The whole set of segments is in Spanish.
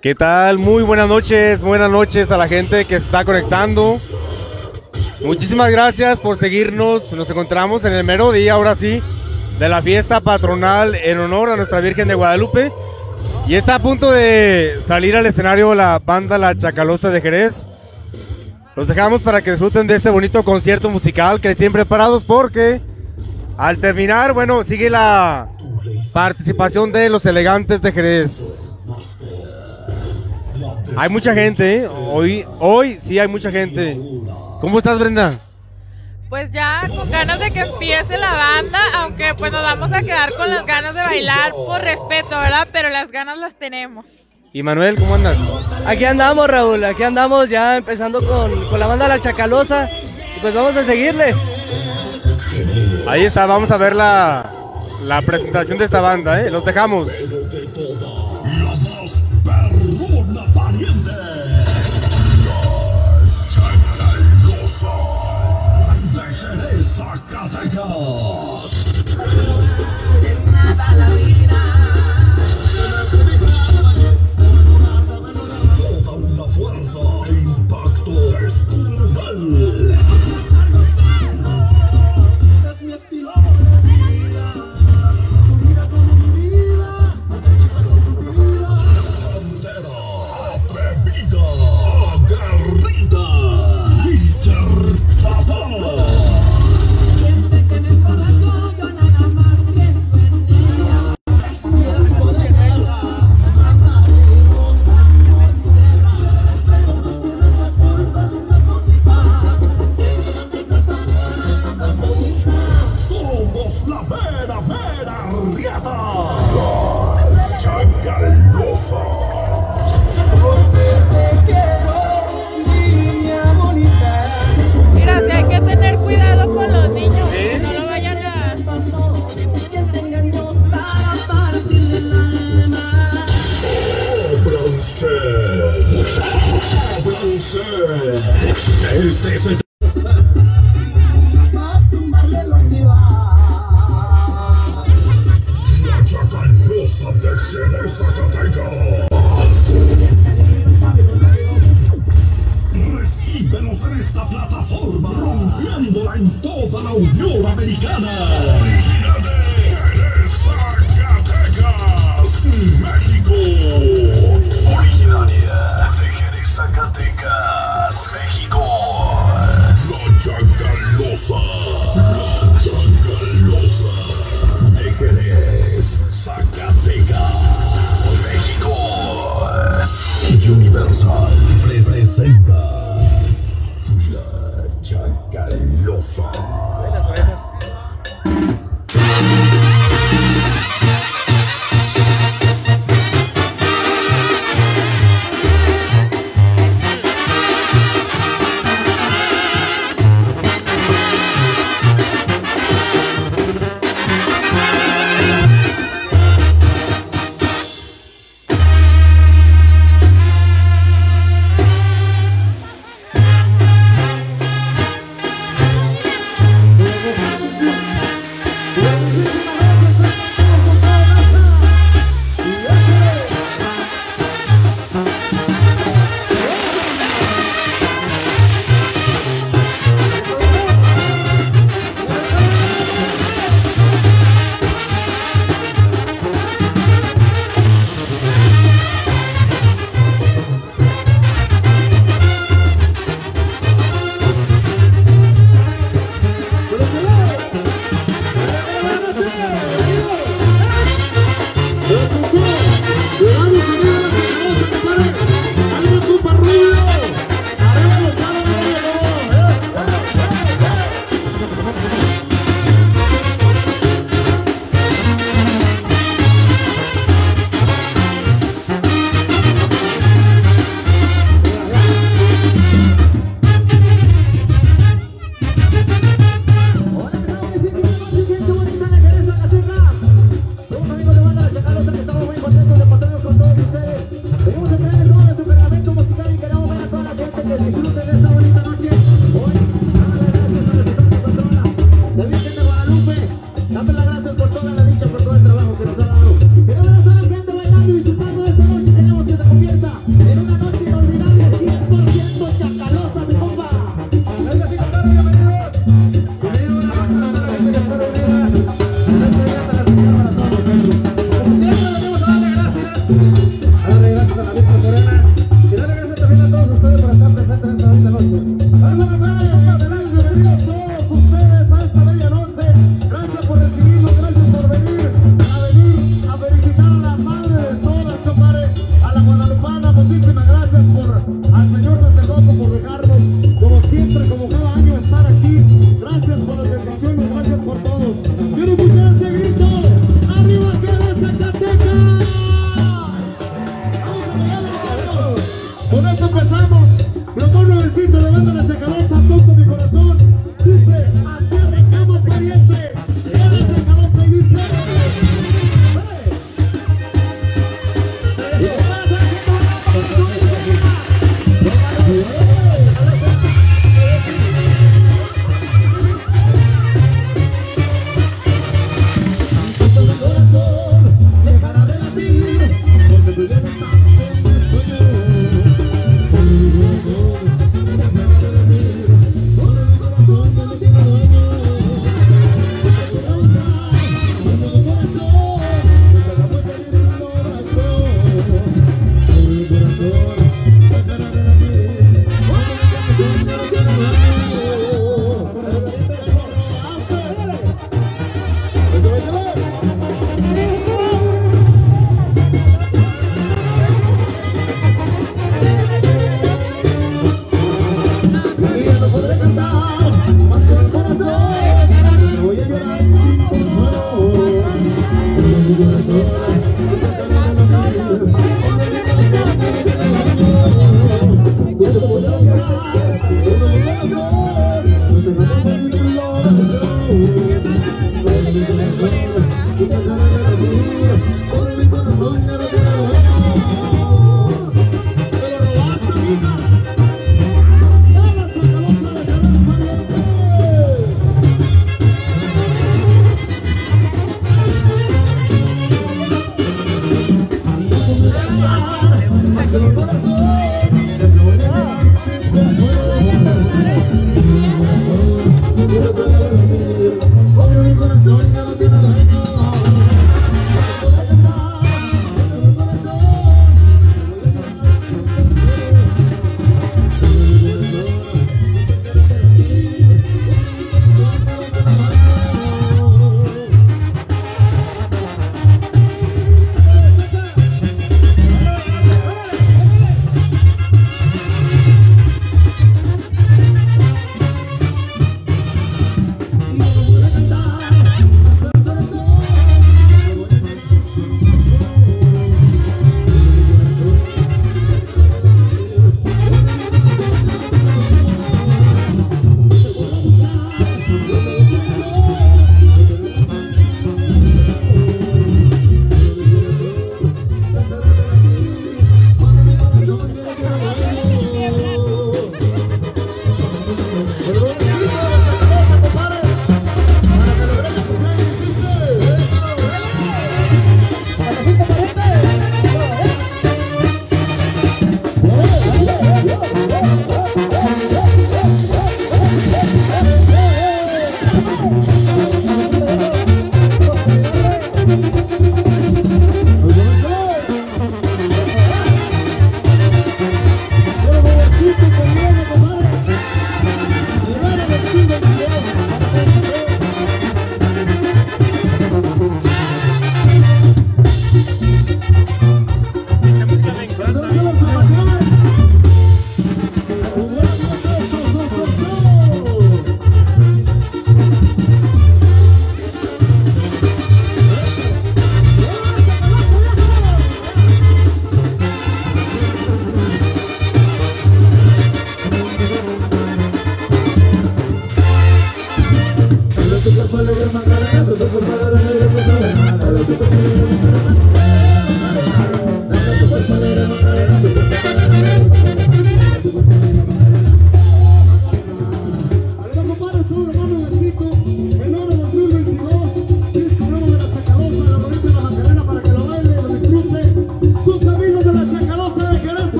¿Qué tal? Muy buenas noches, buenas noches a la gente que está conectando. Muchísimas gracias por seguirnos. Nos encontramos en el mero día, ahora sí, de la fiesta patronal en honor a nuestra Virgen de Guadalupe. Y está a punto de salir al escenario la banda La Chacalosa de Jerez. Los dejamos para que disfruten de este bonito concierto musical que tienen preparados porque al terminar, bueno, sigue la participación de los elegantes de Jerez. Hay mucha gente, ¿eh? hoy, hoy sí hay mucha gente. ¿Cómo estás, Brenda? Pues ya con ganas de que empiece la banda, aunque pues nos vamos a quedar con las ganas de bailar por respeto, ¿verdad? Pero las ganas las tenemos. ¿Y Manuel, cómo andas? Aquí andamos, Raúl, aquí andamos ya empezando con, con la banda La Chacalosa. Y pues vamos a seguirle. Ahí está, vamos a ver la, la presentación de esta banda, ¿eh? Los dejamos.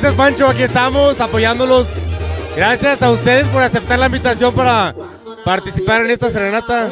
Gracias, Pancho. Aquí estamos apoyándolos. Gracias a ustedes por aceptar la invitación para participar en esta serenata.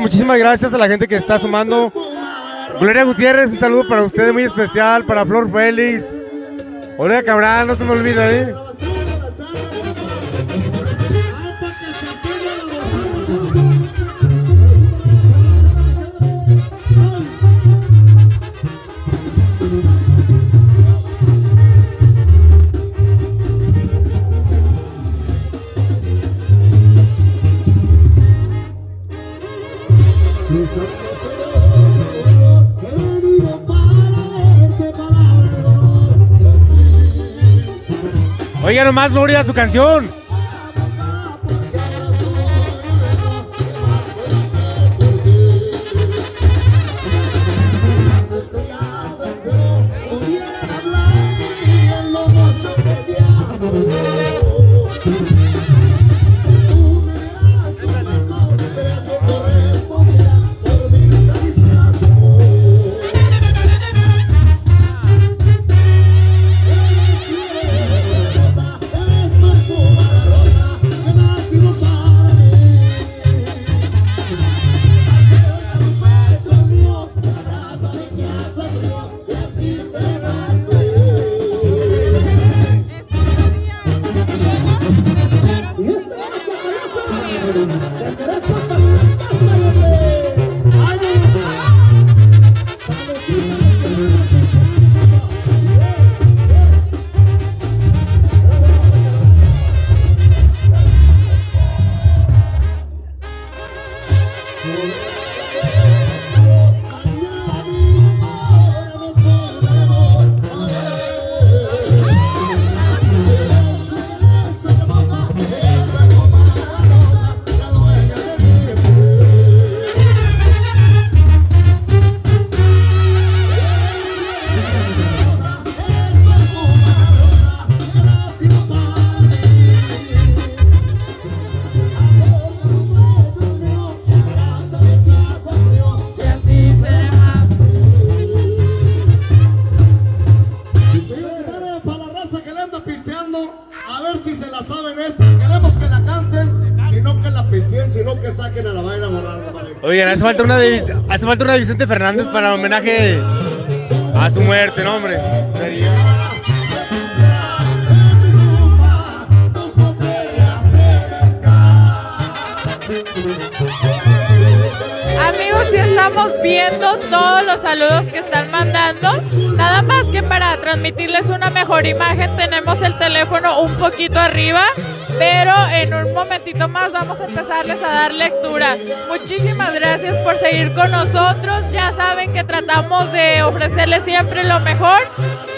Muchísimas gracias a la gente que está sumando. Gloria Gutiérrez, un saludo para ustedes muy especial, para Flor Félix. Olga Cabral, no se me olvide, ¿eh? Nomás, Gloria, su canción. Hace falta una de, hace falta una Vicente Fernández para homenaje a su muerte, ¿no, hombre? Amigos, si estamos viendo todos los saludos que están mandando, nada más que para transmitirles una mejor imagen, tenemos el teléfono un poquito arriba, pero en un momentito más vamos a empezarles a dar lectura. Muchísimas gracias por seguir con nosotros, ya saben que tratamos de ofrecerles siempre lo mejor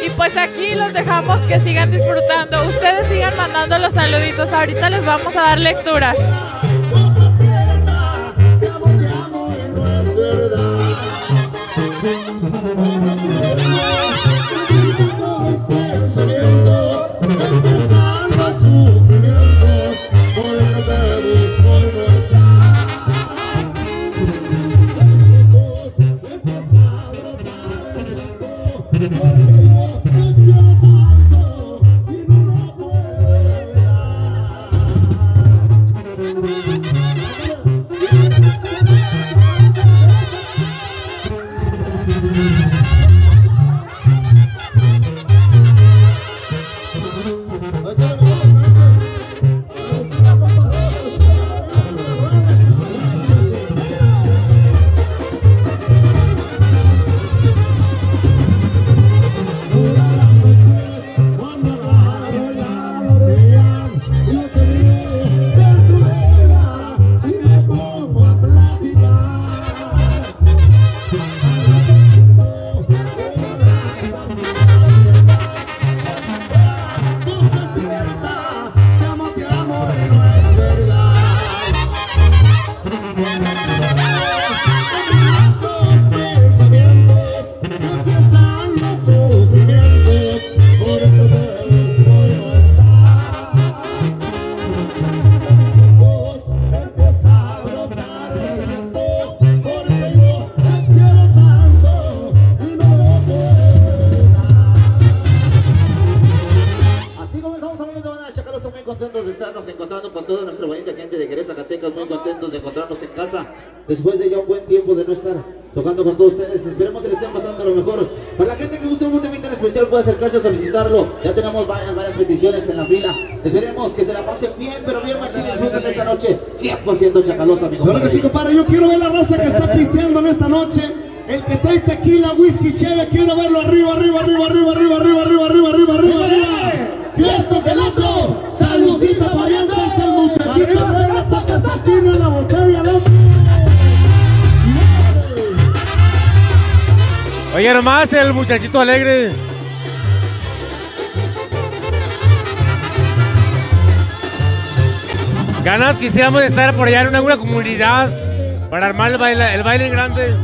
y pues aquí los dejamos que sigan disfrutando. Ustedes sigan mandando los saluditos, ahorita les vamos a dar lectura. Puede acercarse a visitarlo. Ya tenemos varias, varias peticiones en la fila. Esperemos que se la pasen bien, pero bien machín y disfruten de esta noche 100% chacalosa, amigo. Claro que sí, compadre. Yo quiero ver la raza que está pisteando en esta noche. El que trae tequila, whisky, cheve, quiero verlo arriba, arriba, arriba, arriba, arriba, arriba, arriba, arriba, arriba, arriba, arriba. Y esto que el otro, saludcita para allá el muchachito. Saca, saca, la botella. Oye, nomás el muchachito alegre. Ganas quisiéramos estar por allá en alguna comunidad para armar el baile, el baile grande.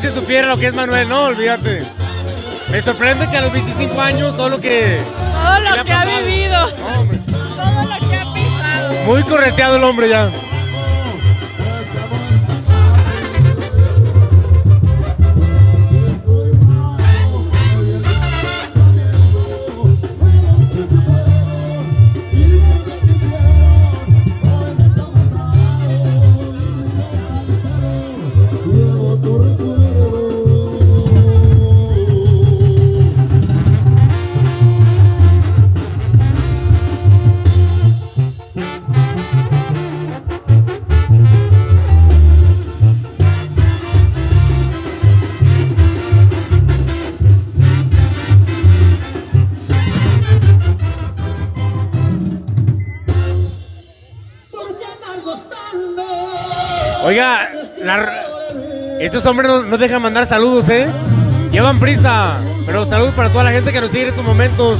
Gente supiera lo que es Manuel, no, olvídate. Me sorprende que a los 25 años todo lo que... Todo lo que ha pasado. vivido, No, todo lo que ha pisado. Muy correteado el hombre ya. Estos hombres no, dejan mandar saludos, ¿eh? Llevan prisa. Pero saludos para toda la gente que nos sigue en estos momentos.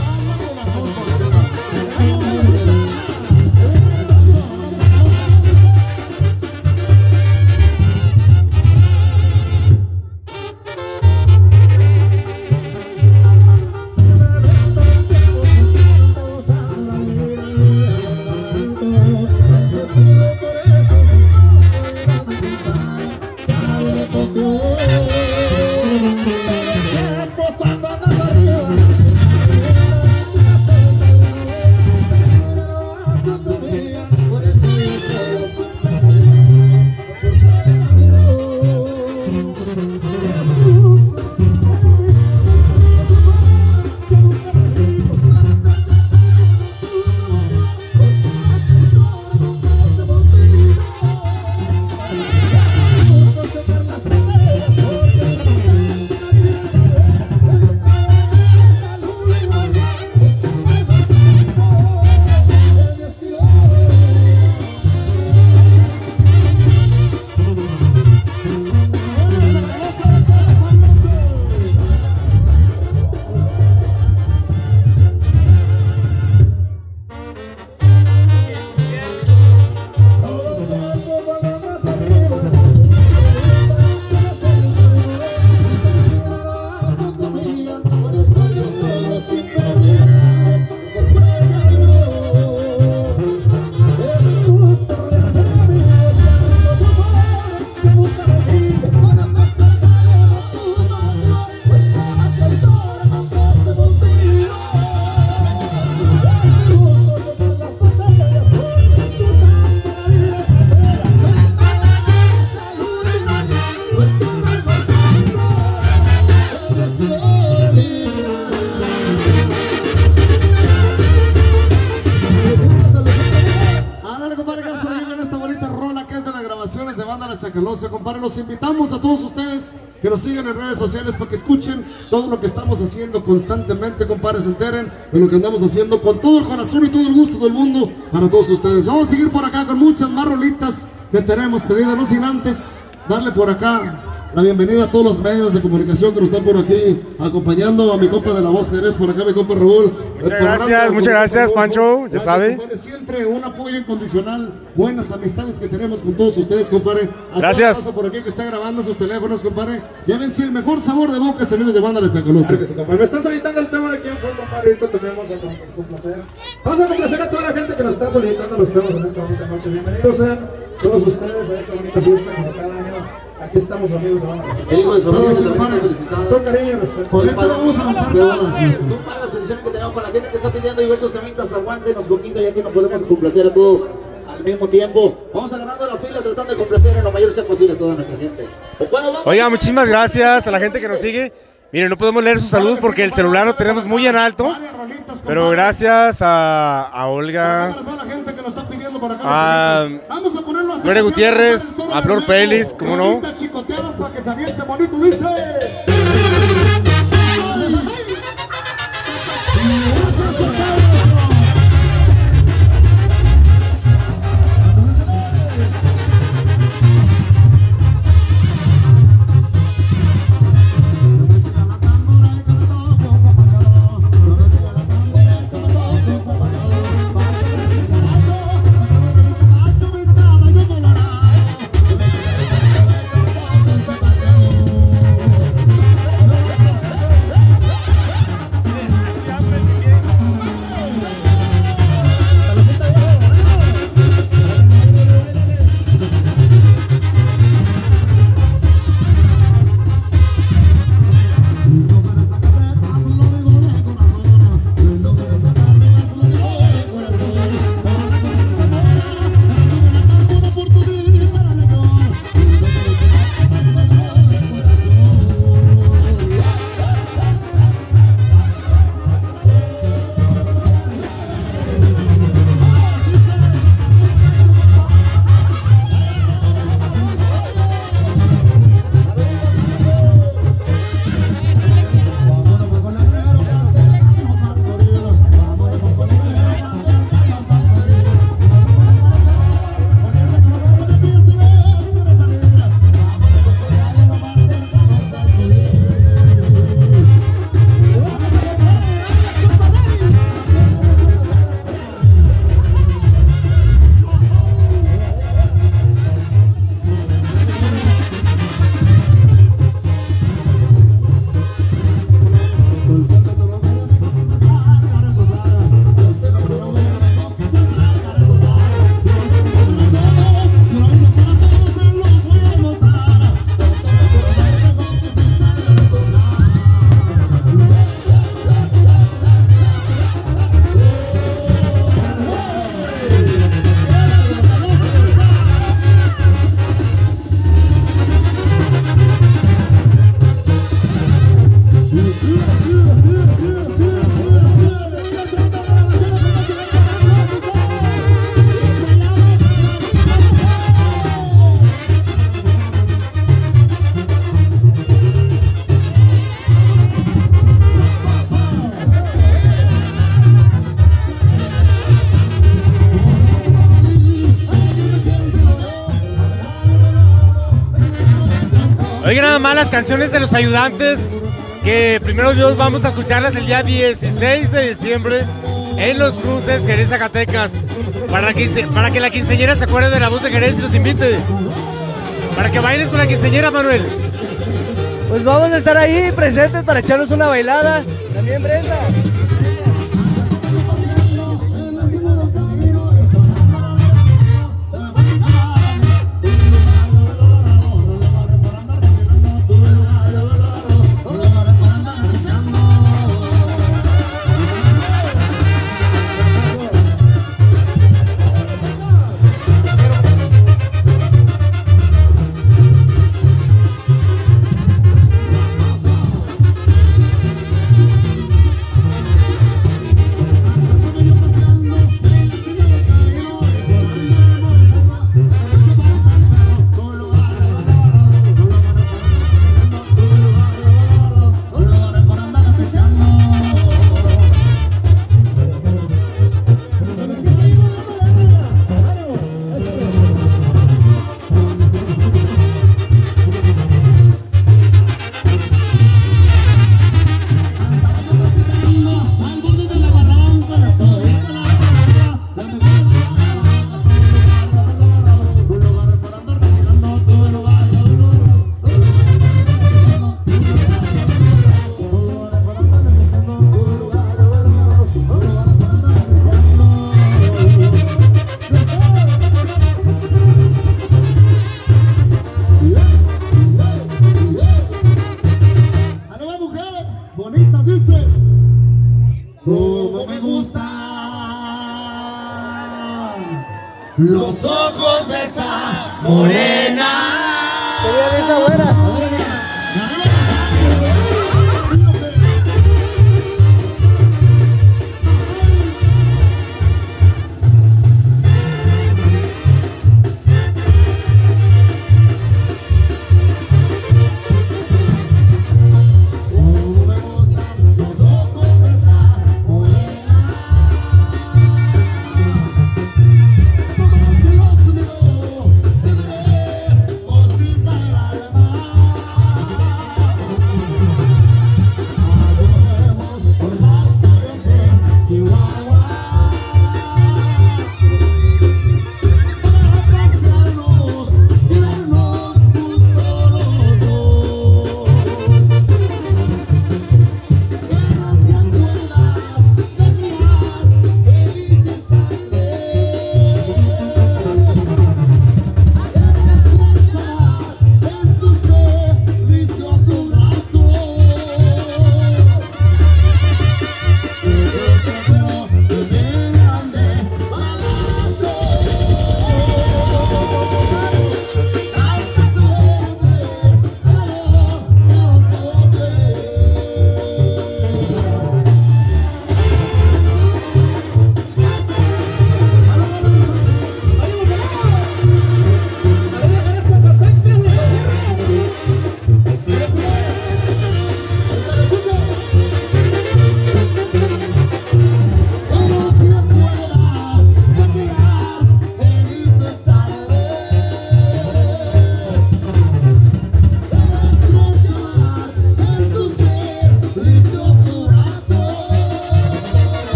Invitamos a todos ustedes que nos sigan en redes sociales para que escuchen todo lo que estamos haciendo constantemente, compadre, se enteren de lo que andamos haciendo con todo el corazón y todo el gusto del mundo para todos ustedes. Vamos a seguir por acá con muchas más rolitas que tenemos pedidas, no sin antes darle por acá la bienvenida a todos los medios de comunicación que nos están por aquí acompañando a mi compa de la voz Jerez, por acá mi compa Raúl. Muchas gracias, muchas gracias, Pancho, ya Gracias, sabe. compadre, siempre un apoyo incondicional, buenas amistades que tenemos con todos ustedes, compadre. A Gracias. toda la raza por aquí que está grabando sus teléfonos, compadre. Llévense el mejor sabor de boca, amigos de Banda La Chacalosa. Claro que sí, compadre. Me están solicitando el tema de quién fue, compadre. Ahorita tenemos a com- complacer. Vamos a complacer a toda la gente que nos está solicitando los temas en esta bonita noche. Bienvenidos sean todos ustedes a esta bonita fiesta como cada año. Aquí estamos, amigos de Banda. El hijo de Todos, que también está solicitando. Con cariño y respeto. Ahorita vamos a montar. Son para las peticiones que tenemos con la gente que está pidiendo diversos temitas. Aguántenos poquito ya que no podemos complacer a todos al mismo tiempo. Vamos agarrando la fila tratando de complacer en lo mayor sea posible a toda nuestra gente. Vamos. Oiga, muchísimas gracias a la gente que nos sigue. Miren, no podemos leer sus saludos porque el celular lo tenemos muy en alto. Pero gracias a, a Olga, A. Gloria Gutiérrez, a Flor. Félix, ¿cómo no? Canciones de los ayudantes, que primero Dios vamos a escucharlas el día 16 de diciembre en Los Cruces, Jerez, Zacatecas. Para que, para que la quinceñera se acuerde de la voz de Jerez y los invite. Para que bailes con la quinceñera, Manuel. Pues vamos a estar ahí presentes para echarnos una bailada. También Brenda.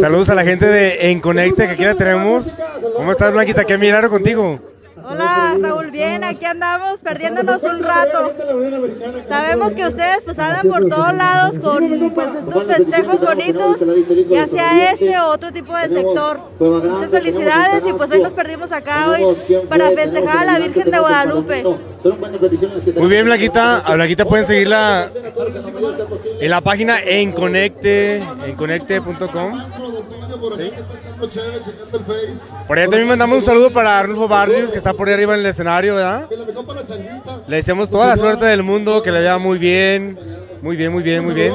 Saludos a la gente de En Conecte que aquí la tenemos. ¿Cómo estás, Blanquita? Qué milagro contigo. Hola Raúl, bien, aquí andamos perdiéndonos un rato. Sabemos que ustedes pues andan por todos lados con pues estos festejos bonitos, ya sea este o otro tipo de sector. Muchas felicidades y pues hoy nos perdimos acá hoy para festejar a la Virgen de Guadalupe. Muy bien, Blanquita. A Blanquita pueden seguirla en la página En Conecte, enconecte.com. Por ahí también mandamos un saludo para Arnulfo Barrios, que está por ahí arriba en el escenario, ¿verdad? Le deseamos toda la suerte del mundo, que le vaya muy bien. Muy bien, muy bien, muy bien.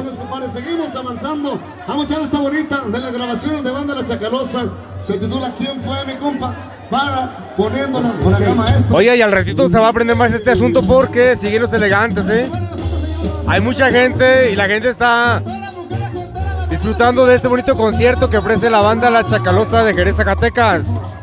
Seguimos avanzando. Vamos a echar esta bonita de las grabaciones de Banda La Chacalosa. Se titula ¿Quién fue mi compa? Para poniéndonos por acá, maestro. Oye, y al ratito se va a aprender más este asunto porque siguen los elegantes, ¿eh? Hay mucha gente y la gente está disfrutando de este bonito concierto que ofrece la banda La Chacalosa de Jerez, Zacatecas.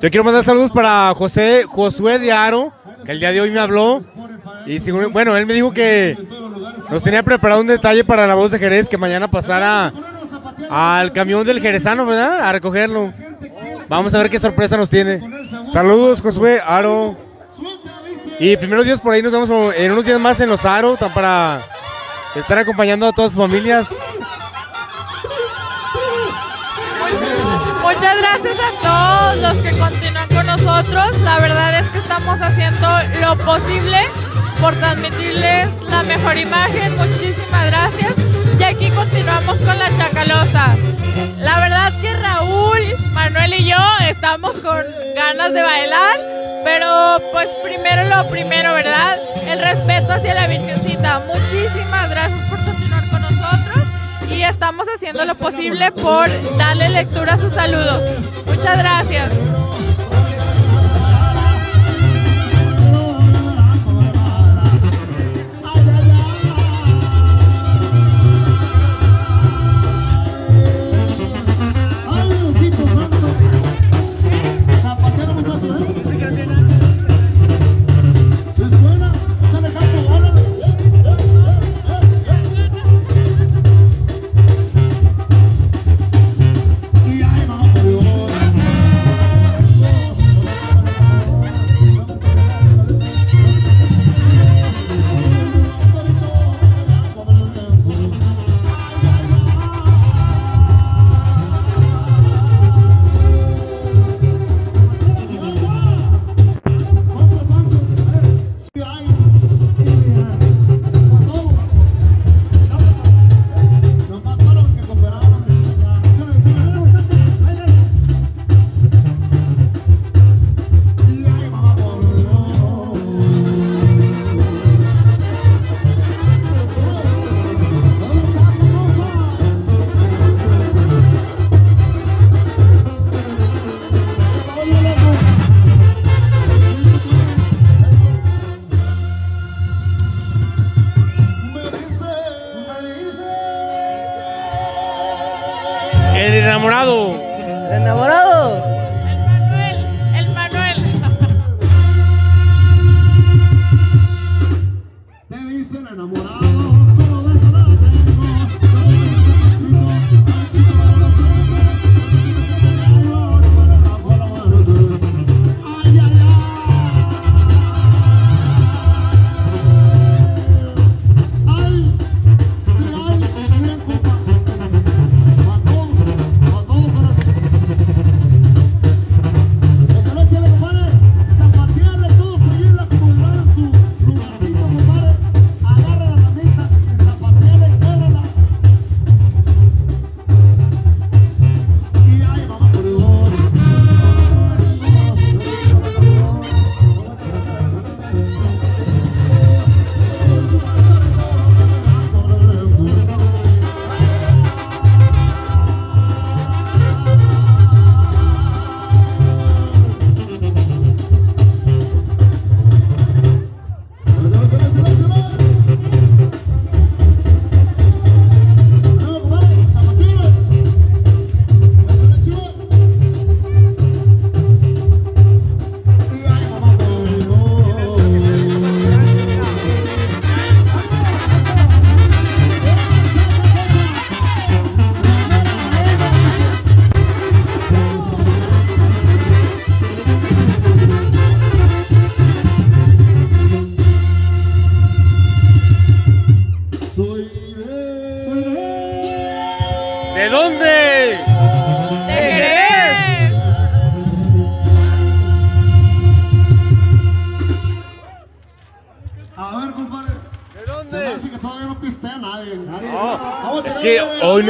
Yo quiero mandar saludos para José Josué de Aro, que el día de hoy me habló. Y según, bueno, él me dijo que nos tenía preparado un detalle para la voz de Jerez, que mañana pasara al camión del jerezano, ¿verdad? A recogerlo. Vamos a ver qué sorpresa nos tiene. Saludos, Josué Aro. Y primero Dios, por ahí nos vemos en unos días más en Los Aro, para estar acompañando a todas sus familias. Muchas gracias a todos todos los que continúan con nosotros. La verdad es que estamos haciendo lo posible por transmitirles la mejor imagen. Muchísimas gracias. Y aquí continuamos con la chacalosa. La verdad que Raúl, Manuel y yo estamos con ganas de bailar, pero pues primero lo primero, ¿verdad? El respeto hacia la Virgencita. Muchísimas gracias por continuar con nosotros y estamos haciendo lo posible por darle lectura a sus saludos. Muchas gracias.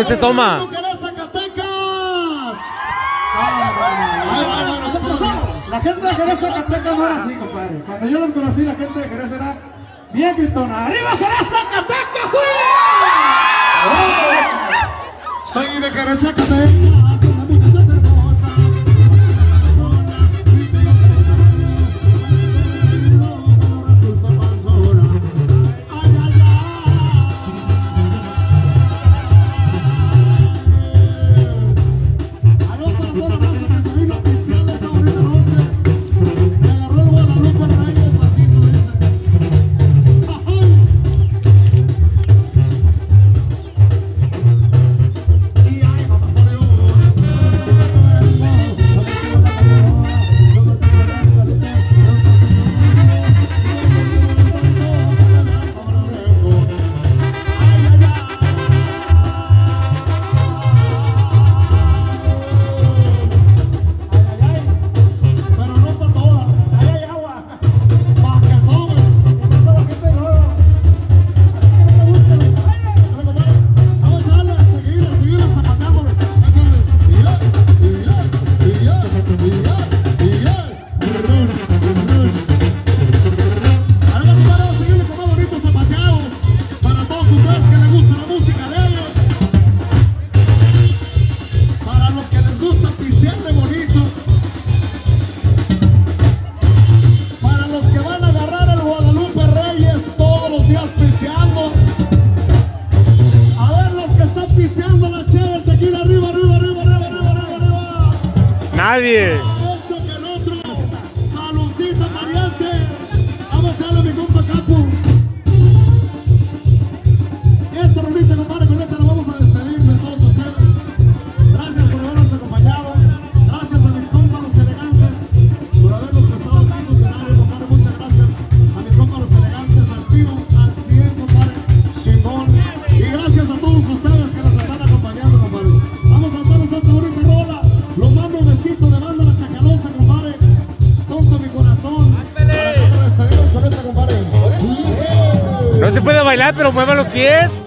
se toma. La gente de Jerez Zacatecas no era así, compadre. Cuando yo los conocí, la gente de Jerez era bien gritona. ¡Arriba Jerez Zacatecas! ¡Sí! ¡Oh! Soy de Jerez Zacatecas. Pero mueva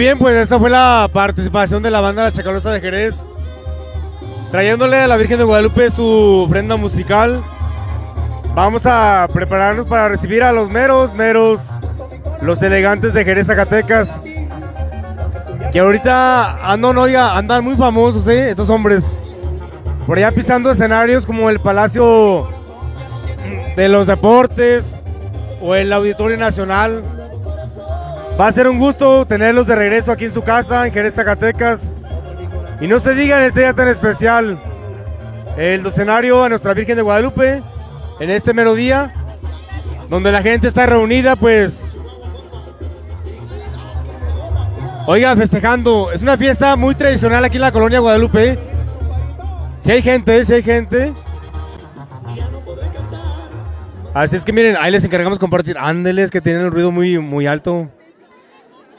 bien, pues esta fue la participación de la banda La Chacalosa de Jerez. Trayéndole a la Virgen de Guadalupe su ofrenda musical. Vamos a prepararnos para recibir a los meros, meros, los elegantes de Jerez, Zacatecas. Que ahorita andan, oiga, andan muy famosos, ¿eh? Estos hombres. Por allá pisando escenarios como el Palacio de los Deportes o el Auditorio Nacional. Va a ser un gusto tenerlos de regreso aquí en su casa, en Jerez, Zacatecas. Y no se digan este día tan especial, el escenario a nuestra Virgen de Guadalupe, en este mero día, donde la gente está reunida, pues. Oiga, festejando. Es una fiesta muy tradicional aquí en la colonia Guadalupe. Si hay gente, si hay gente. Así es que miren, ahí les encargamos compartir. Ándeles que tienen el ruido muy, muy alto.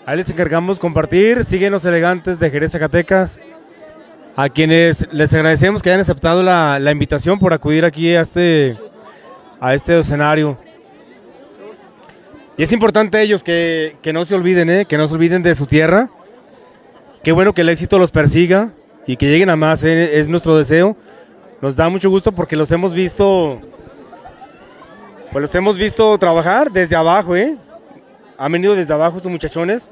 Ahí les encargamos compartir. Siguen los elegantes de Jerez Zacatecas. A quienes les agradecemos que hayan aceptado la, invitación por acudir aquí a este, a este escenario. Y es importante ellos que, que no se olviden, ¿eh? que no se olviden de su tierra. Qué bueno que el éxito los persiga y que lleguen a más, ¿eh? es nuestro deseo. nos da mucho gusto porque los hemos visto, pues los hemos visto trabajar desde abajo, ¿eh? Han venido desde abajo estos muchachones.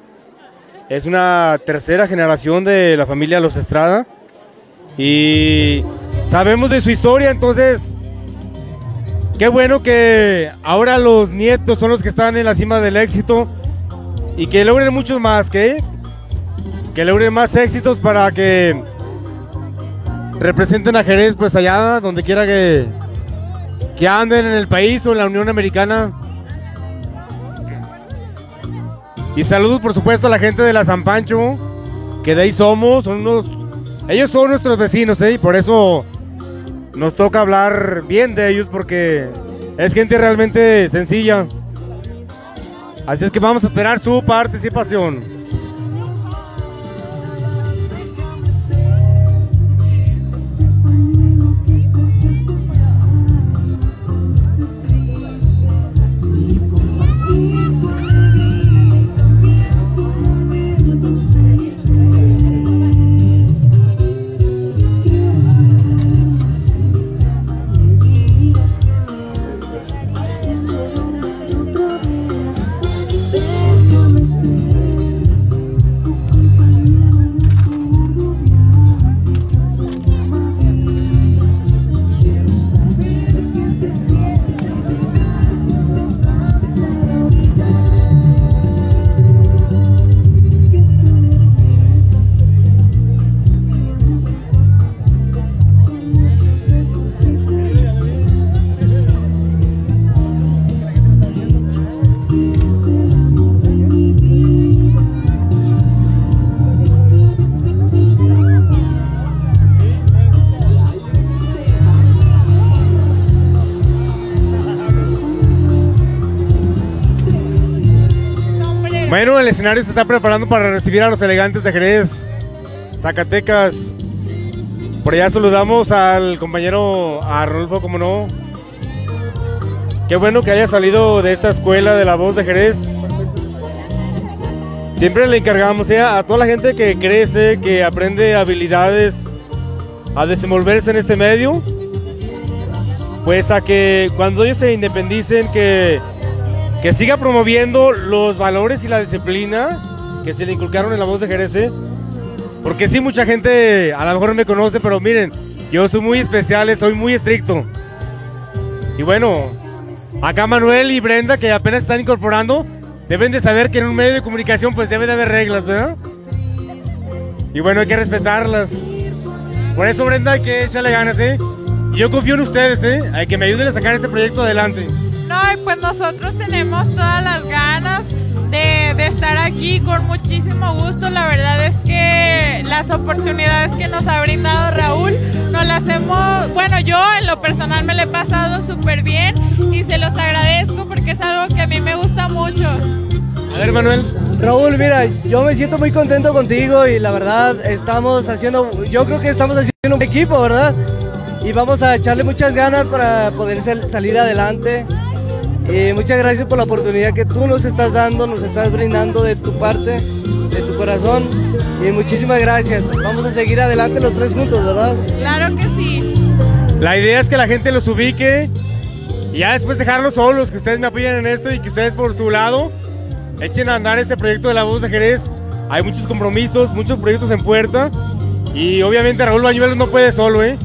Es una tercera generación de la familia Los Estrada. Y sabemos de su historia, entonces qué bueno que ahora los nietos son los que están en la cima del éxito y que logren muchos más, que que logren más éxitos para que representen a Jerez pues allá donde quiera que que anden en el país o en la Unión Americana. Y saludos por supuesto a la gente de la San Pancho, que de ahí somos, unos, ellos son nuestros vecinos, ¿eh? y por eso nos toca hablar bien de ellos porque es gente realmente sencilla. Así es que vamos a esperar su participación. Escenario se está preparando para recibir a los elegantes de Jerez, Zacatecas. Por allá saludamos al compañero a Rodolfo, como no. Qué bueno que haya salido de esta escuela de la voz de Jerez. Siempre le encargamos ¿eh? a toda la gente que crece, que aprende habilidades a desenvolverse en este medio. Pues a que cuando ellos se independicen, que que siga promoviendo los valores y la disciplina que se le inculcaron en la voz de Jerez. ¿eh? Porque sí, mucha gente a lo mejor me conoce, pero miren, yo soy muy especial, soy muy estricto. Y bueno, acá Manuel y Brenda, que apenas están incorporando, deben de saber que en un medio de comunicación pues debe de haber reglas, ¿verdad? Y bueno, hay que respetarlas. Por eso, Brenda, hay que echarle ganas, ¿eh? Yo confío en ustedes, ¿eh? Que me ayuden a sacar este proyecto adelante. No, y pues nosotros tenemos todas las ganas de, de, estar aquí con muchísimo gusto. La verdad es que las oportunidades que nos ha brindado Raúl, nos las hemos, bueno, yo en lo personal me lo he pasado súper bien y se los agradezco porque es algo que a mí me gusta mucho. A ver, Manuel. Raúl, mira, yo me siento muy contento contigo y la verdad estamos haciendo, yo creo que estamos haciendo un equipo, ¿verdad? Y vamos a echarle muchas ganas para poder salir adelante. Y muchas gracias por la oportunidad que tú nos estás dando, nos estás brindando de tu parte, de tu corazón. Y muchísimas gracias. Vamos a seguir adelante los tres juntos, ¿verdad? Claro que sí. La idea es que la gente los ubique y ya después dejarlos solos, que ustedes me apoyen en esto y que ustedes por su lado echen a andar este proyecto de la voz de Jerez. Hay muchos compromisos, muchos proyectos en puerta y obviamente Raúl Bañuelos no puede solo, ¿eh?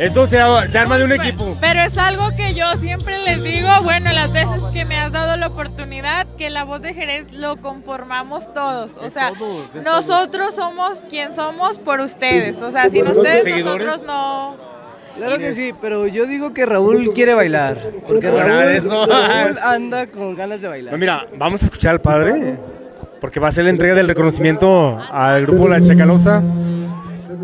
Esto se, se, arma de un equipo. Pero es algo que yo siempre les digo, bueno, las veces que me has dado la oportunidad, que la voz de Jerez lo conformamos todos. O sea, todos, nosotros todos. somos quien somos por ustedes. O sea, sin ustedes ¿Seguidores? nosotros no. Claro que sí, pero yo digo que Raúl quiere bailar. Porque Raúl. Raúl anda con ganas de bailar. No, mira, vamos a escuchar al padre. Porque va a ser la entrega del reconocimiento al grupo La Chacalosa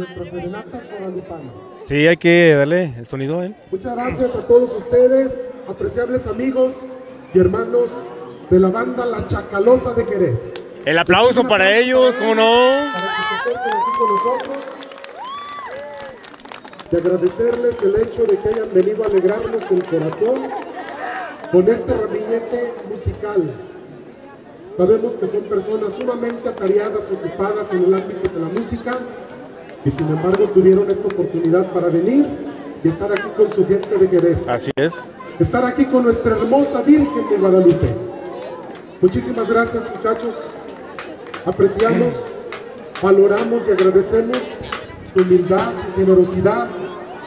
nuestras serenatas guadalupanas. Sí, hay que darle el sonido él. Muchas gracias a todos ustedes, apreciables amigos y hermanos de la banda La Chacalosa de Jerez. El aplauso para, para ellos, ¿cómo no? Para que se acerquen aquí con nosotros. De agradecerles el hecho de que hayan venido a alegrarnos el corazón con este ramillete musical. Sabemos que son personas sumamente atareadas, ocupadas en el ámbito de la música, y sin embargo tuvieron esta oportunidad para venir y estar aquí con su gente de Jerez. Así es. Estar aquí con nuestra hermosa Virgen de Guadalupe. Muchísimas gracias muchachos. Apreciamos, valoramos y agradecemos su humildad, su generosidad,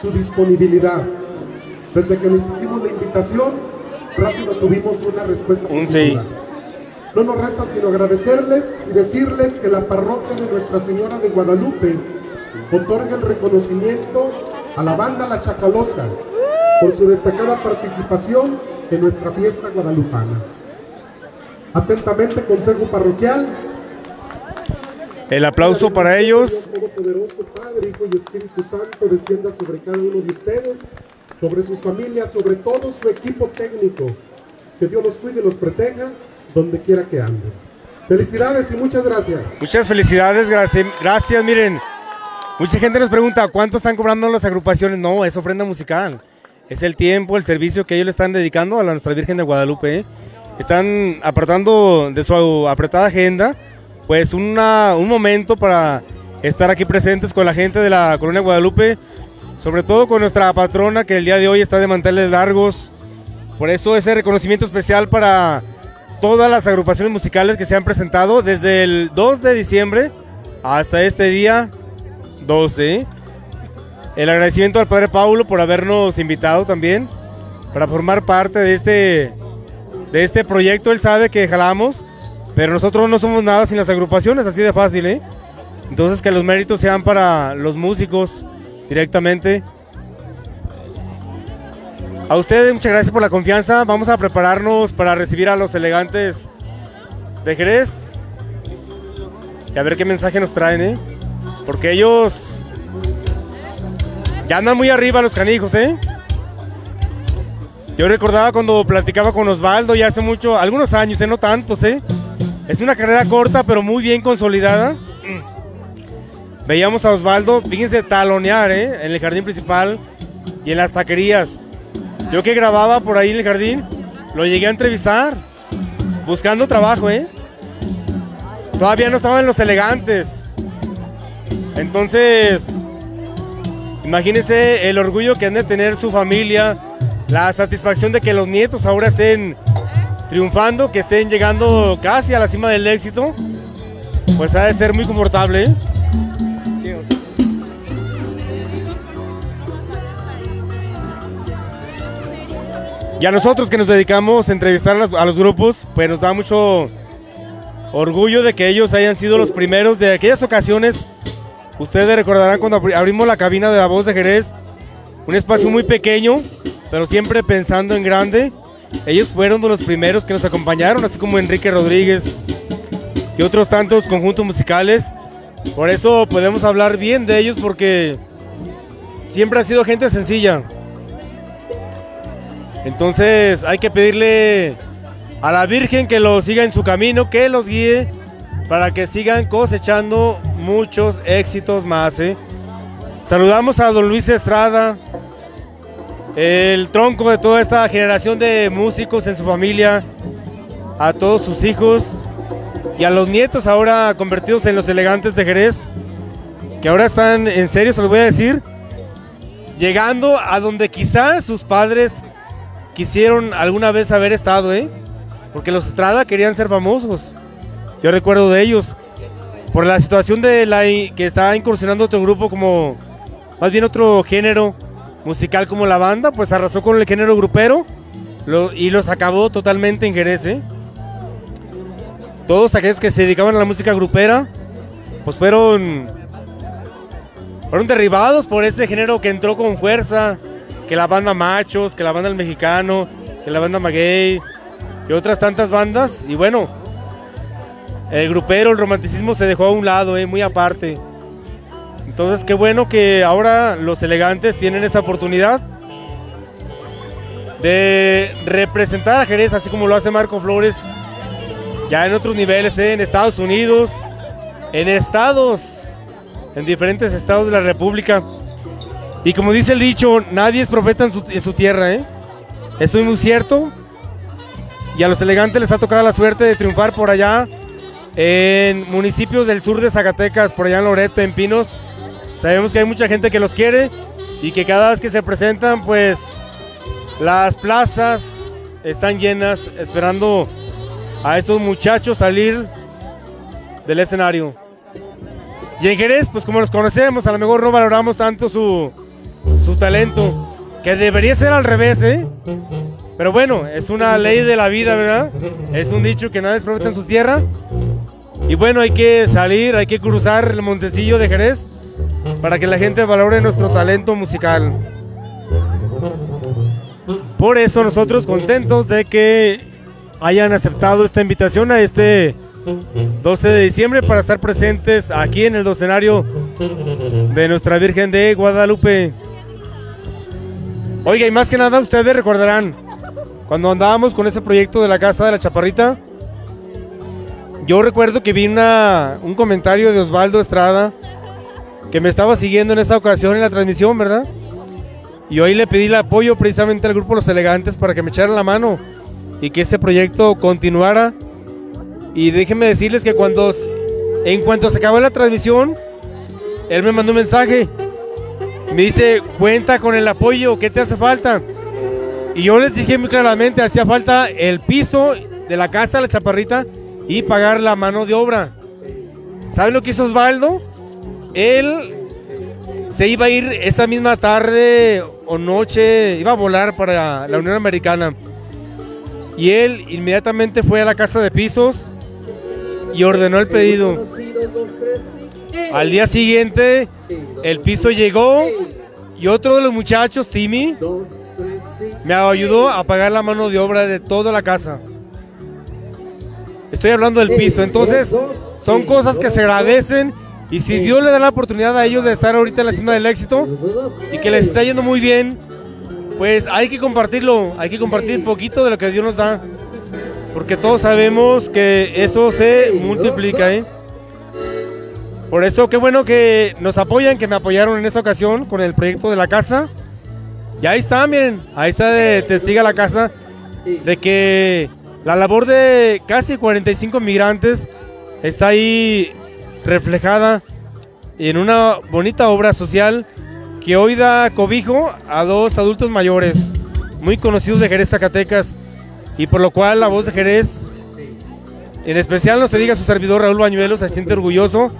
su disponibilidad. Desde que les hicimos la invitación, rápido tuvimos una respuesta Un positiva. No nos resta sino agradecerles y decirles que la parroquia de Nuestra Señora de Guadalupe otorga el reconocimiento a la banda La Chacalosa por su destacada participación en nuestra fiesta guadalupana. Atentamente, Consejo Parroquial. El aplauso para ellos. Todopoderoso Padre, Hijo y Espíritu Santo descienda sobre cada uno de ustedes, sobre sus familias, sobre todo su equipo técnico. Que Dios los cuide y los proteja donde quiera que anden. Felicidades y muchas gracias. Muchas felicidades, gracias, gracias, miren. Mucha gente nos pregunta, ¿cuánto están cobrando las agrupaciones? No, es ofrenda musical. Es el tiempo, el servicio que ellos le están dedicando a la Nuestra Virgen de Guadalupe. ¿eh? Están apartando de su apretada agenda, pues una, un momento para estar aquí presentes con la gente de la Colonia Guadalupe, sobre todo con nuestra patrona que el día de hoy está de manteles largos. Por eso ese reconocimiento especial para todas las agrupaciones musicales que se han presentado desde el 2 de diciembre hasta este día 12. El agradecimiento al Padre Paulo por habernos invitado también para formar parte de este, de este proyecto. Él sabe que jalamos, pero nosotros no somos nada sin las agrupaciones, así de fácil, ¿eh? Entonces que los méritos sean para los músicos directamente. A ustedes muchas gracias por la confianza. Vamos a prepararnos para recibir a los elegantes de Jerez. Y a ver qué mensaje nos traen, ¿eh? Porque ellos ya andan muy arriba los canijos, ¿eh? Yo recordaba cuando platicaba con Osvaldo ya hace mucho, algunos años, ¿eh? No tantos, ¿eh? Es una carrera corta, pero muy bien consolidada. Veíamos a Osvaldo, fíjense, talonear, ¿eh? En el jardín principal y en las taquerías. Yo que grababa por ahí en el jardín, lo llegué a entrevistar, buscando trabajo, ¿eh? Todavía no estaban los elegantes. Entonces, imagínense el orgullo que han de tener su familia, la satisfacción de que los nietos ahora estén triunfando, que estén llegando casi a la cima del éxito. Pues ha de ser muy confortable. ¿eh? Y a nosotros que nos dedicamos a entrevistar a los, a los, grupos, pues nos da mucho orgullo de que ellos hayan sido los primeros de aquellas ocasiones. Ustedes recordarán cuando abrimos la cabina de la voz de Jerez, un espacio muy pequeño, pero siempre pensando en grande. Ellos fueron de los primeros que nos acompañaron, así como Enrique Rodríguez y otros tantos conjuntos musicales. Por eso podemos hablar bien de ellos porque siempre ha sido gente sencilla. Entonces hay que pedirle a la Virgen que los siga en su camino, que los guíe para que sigan cosechando muchos éxitos más. ¿eh? Saludamos a don Luis Estrada, el tronco de toda esta generación de músicos en su familia, a todos sus hijos y a los nietos ahora convertidos en los elegantes de Jerez, que ahora están, en serio se lo voy a decir, llegando a donde quizá sus padres quisieron alguna vez haber estado, ¿eh? Porque los Estrada querían ser famosos. Yo recuerdo de ellos. Por la situación de la que estaba incursionando otro grupo como, más bien otro género musical como la banda, pues arrasó con el género grupero y los acabó totalmente en Jerez, ¿eh? Todos aquellos que se dedicaban a la música grupera, pues fueron, fueron derribados por ese género que entró con fuerza, que la banda Machos, que la banda El Mexicano, que la banda Maguey y otras tantas bandas. Y bueno, el grupero, el romanticismo se dejó a un lado, eh, muy aparte. Entonces, qué bueno que ahora los elegantes tienen esa oportunidad de representar a Jerez, así como lo hace Marco Flores, ya en otros niveles, eh, en Estados Unidos, en estados, en diferentes estados de la República. Y como dice el dicho, nadie es profeta en su, tierra, ¿eh? Esto es muy cierto. Y a los elegantes les ha tocado la suerte de triunfar por allá en municipios del sur de Zacatecas, por allá en Loreto, en Pinos. Sabemos que hay mucha gente que los quiere y que cada vez que se presentan, pues las plazas están llenas esperando a estos muchachos salir del escenario. Y en Jerez, pues como los conocemos, a lo mejor no valoramos tanto su, su talento, que debería ser al revés, ¿eh? Pero bueno, es una ley de la vida, ¿verdad? Es un dicho que nada es en su tierra. Y bueno, hay que salir, hay que cruzar el montecillo de Jerez para que la gente valore nuestro talento musical. Por eso nosotros contentos de que hayan aceptado esta invitación a este 12 de diciembre para estar presentes aquí en el docenario de Nuestra Virgen de Guadalupe. Oiga, y más que nada ustedes recordarán, cuando andábamos con ese proyecto de la Casa de la Chaparrita, yo recuerdo que vi un comentario de Osvaldo Estrada que me estaba siguiendo en esta ocasión en la transmisión, ¿verdad? Y hoy le pedí el apoyo precisamente al grupo Los Elegantes para que me echaran la mano y que ese proyecto continuara. Y déjenme decirles que cuando, en cuanto se acabó la transmisión, él me mandó un mensaje. Me dice, cuenta con el apoyo, ¿qué te hace falta? Y yo les dije muy claramente, hacía falta el piso de la casa, la chaparrita, y pagar la mano de obra. ¿Saben lo que hizo Osvaldo? Él se iba a ir esa misma tarde o noche, iba a volar para la Unión Americana. Y él inmediatamente fue a la casa de pisos y ordenó el pedido. Al día siguiente, el piso llegó y otro de los muchachos, Timmy, me ayudó a pagar la mano de obra de toda la casa. Estoy hablando del piso, entonces son cosas que se agradecen y si Dios le da la oportunidad a ellos de estar ahorita en la cima del éxito y que les está yendo muy bien, pues hay que compartirlo, hay que compartir un poquito de lo que Dios nos da. Porque todos sabemos que eso se multiplica, ¿eh? Por eso, qué bueno que nos apoyan, que me apoyaron en esta ocasión con el proyecto de la casa. Y ahí está, miren, ahí está de testiga la casa de que la labor de casi 45 migrantes está ahí reflejada en una bonita obra social que hoy da cobijo a dos adultos mayores muy conocidos de Jerez, Zacatecas, y por lo cual la voz de Jerez, en especial no se diga su servidor Raúl Bañuelos, se siente orgulloso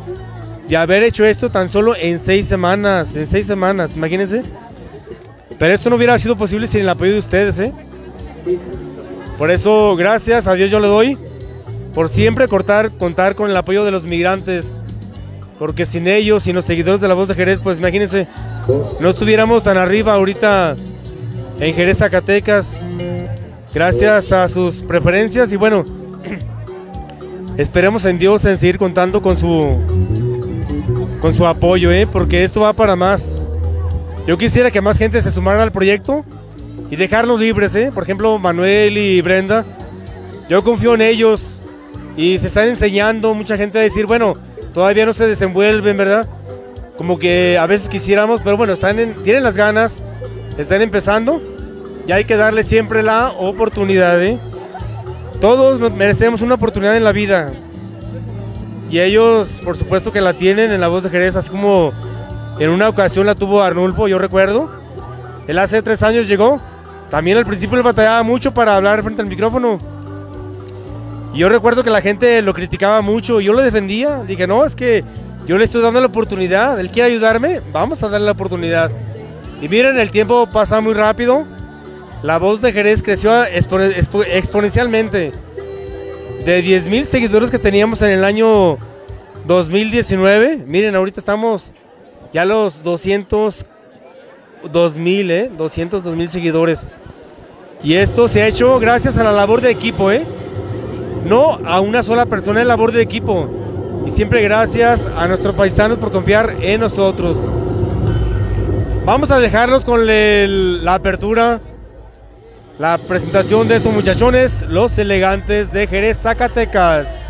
de haber hecho esto tan solo en seis semanas, en seis semanas, imagínense. Pero esto no hubiera sido posible sin el apoyo de ustedes, ¿eh? Por eso, gracias a Dios yo le doy por siempre cortar, contar con el apoyo de los migrantes. Porque sin ellos, sin los seguidores de la voz de Jerez, pues imagínense, no estuviéramos tan arriba ahorita en Jerez, Zacatecas. Gracias a sus preferencias y bueno, esperemos en Dios en seguir contando con su con su apoyo, ¿eh? porque esto va para más. Yo quisiera que más gente se sumara al proyecto y dejarlos libres, ¿eh? por ejemplo Manuel y Brenda. Yo confío en ellos y se están enseñando mucha gente a decir, bueno, todavía no se desenvuelven, ¿verdad? Como que a veces quisiéramos, pero bueno, están tienen las ganas, están empezando y hay que darle siempre la oportunidad. ¿eh? Todos merecemos una oportunidad en la vida y ellos, por supuesto que la tienen en la voz de Jerez, así como en una ocasión la tuvo Arnulfo, yo recuerdo. Él hace tres años llegó. También al principio él batallaba mucho para hablar frente al micrófono yo recuerdo que la gente lo criticaba mucho yo lo defendía. Dije, no, es que yo le estoy dando la oportunidad. Él quiere ayudarme, vamos a darle la oportunidad. Y miren, el tiempo pasa muy rápido. La voz de Jerez creció exponencialmente. De 10 mil seguidores que teníamos en el año 2019, miren, ahorita estamos ya los 200 mil, ¿eh? 202 mil seguidores. Y esto se ha hecho gracias a la labor de equipo, ¿eh? no a una sola persona en labor de equipo. Y siempre gracias a nuestros paisanos por confiar en nosotros. Vamos a dejarlos con la apertura, la presentación de estos muchachones, los elegantes de Jerez, Zacatecas.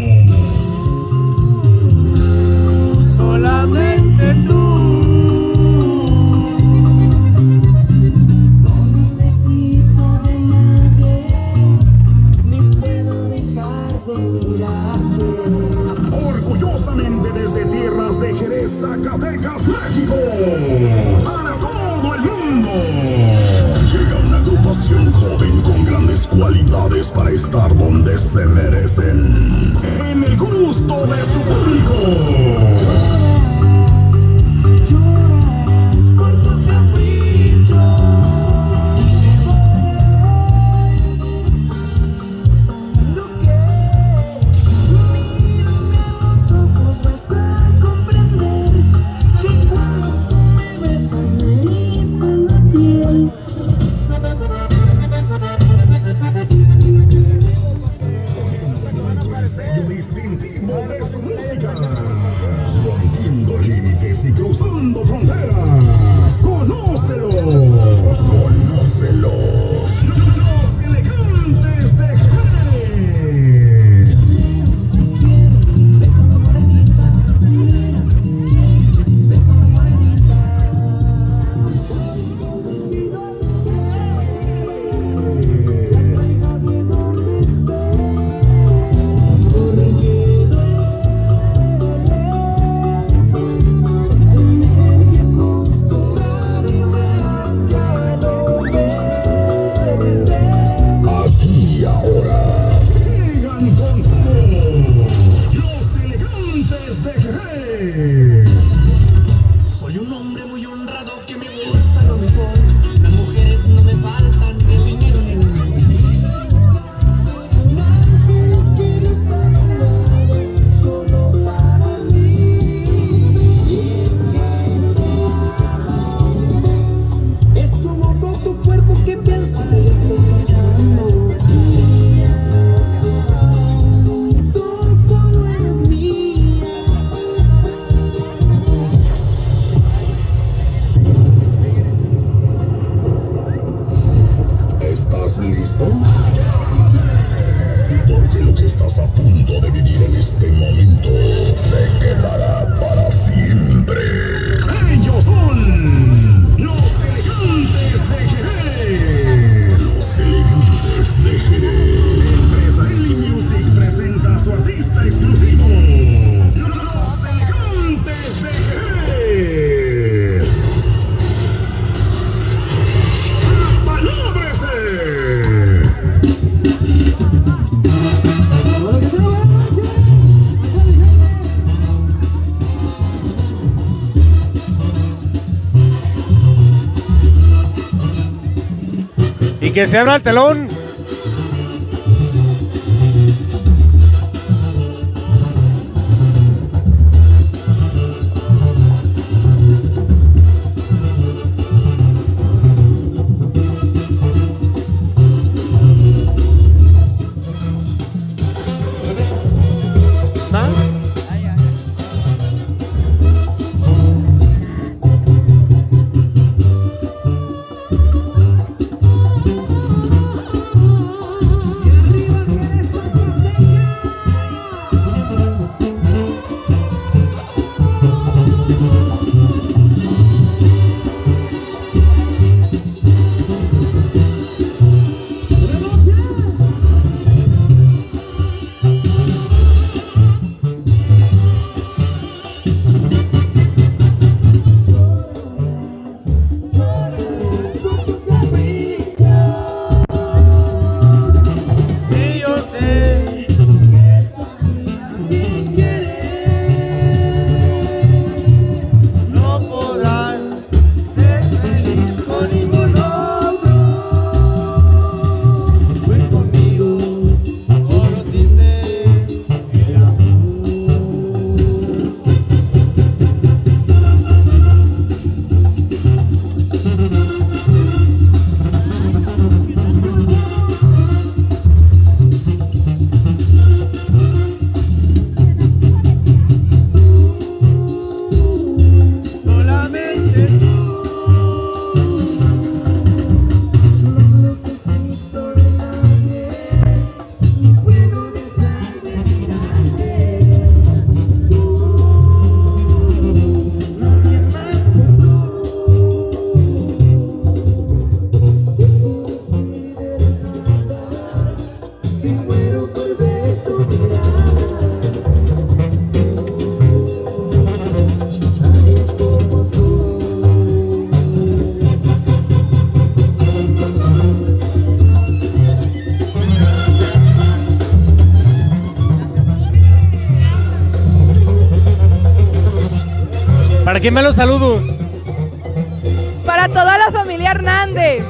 que se abra el telón. quién me los saludos? Para toda la familia Hernández.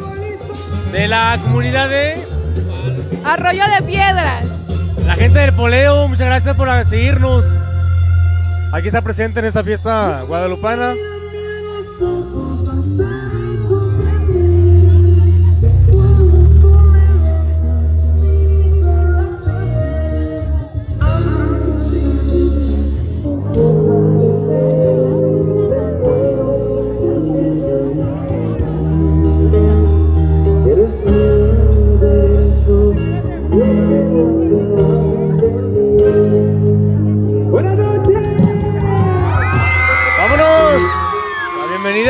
De la comunidad de... Arroyo de Piedras. La gente del Poleo, muchas gracias por seguirnos. Aquí está presente en esta fiesta guadalupana.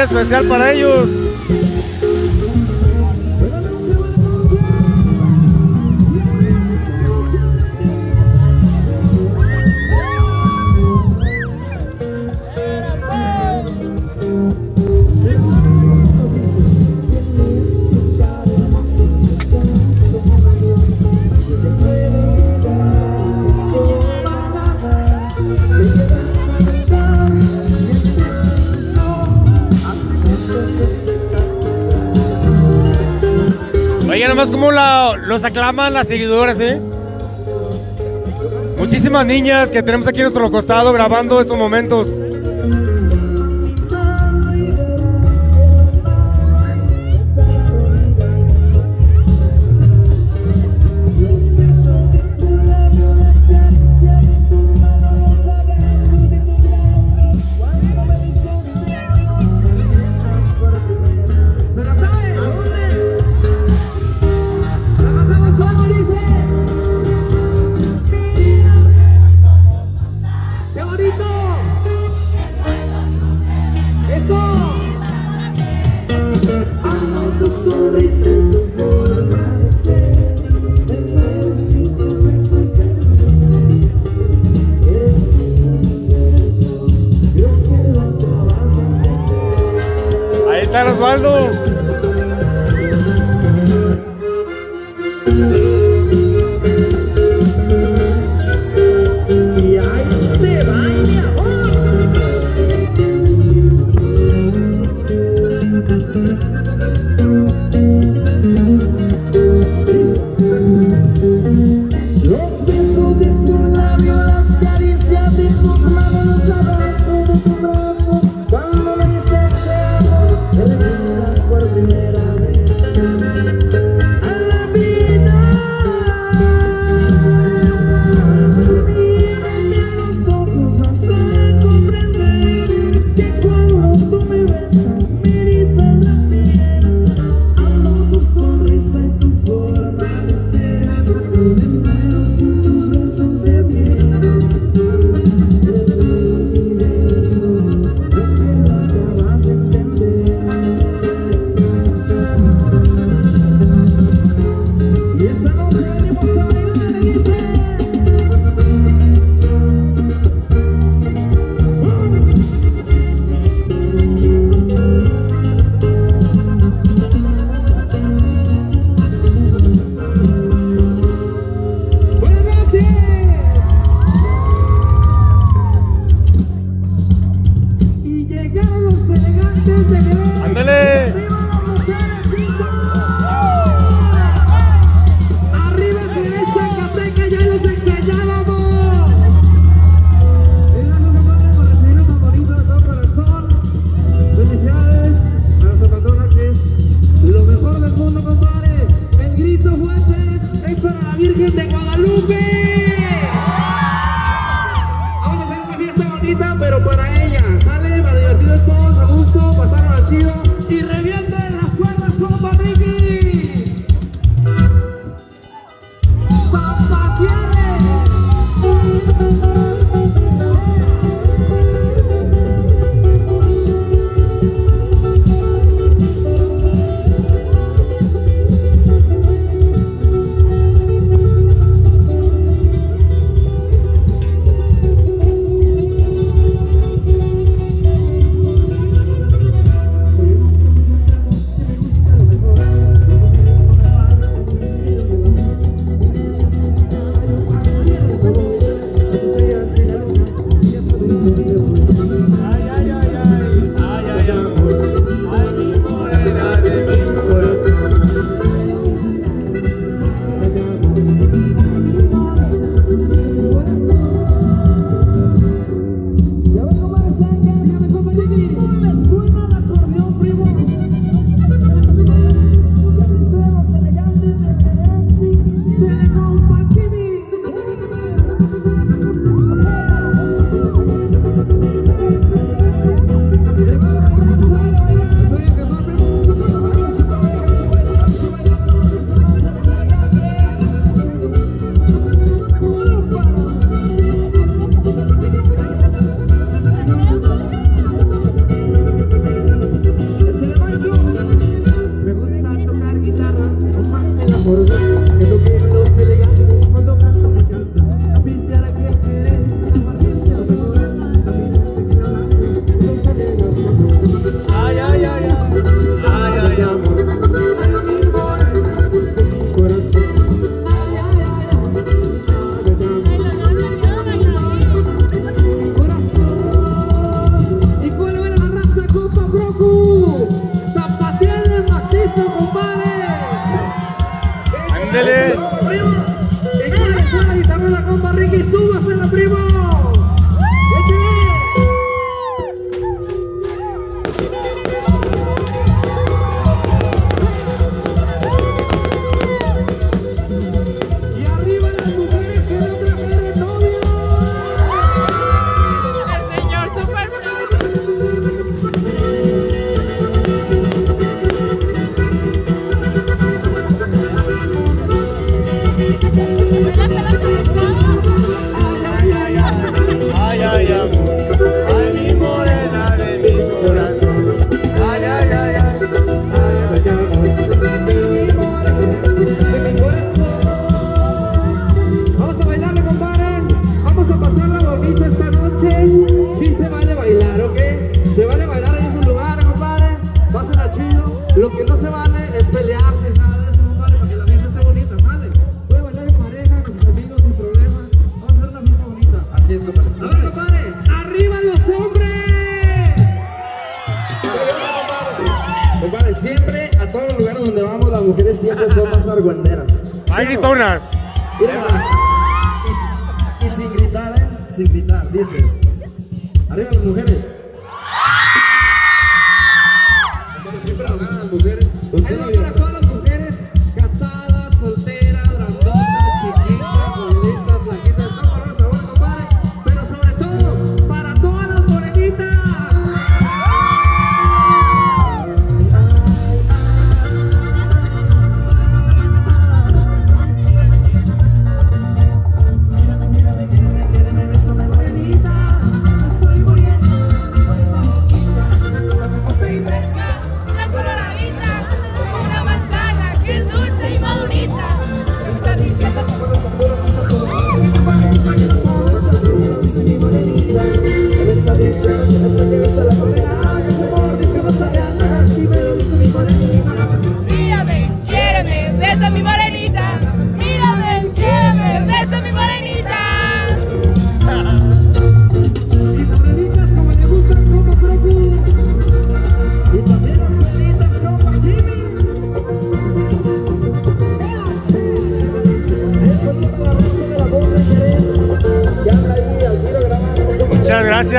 especial para ellos. Vemos cómo los aclaman las seguidoras, ¿eh? Muchísimas niñas que tenemos aquí a nuestro costado grabando estos momentos.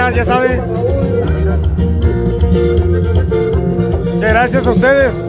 buenas, ya saben. Muchas gracias a ustedes.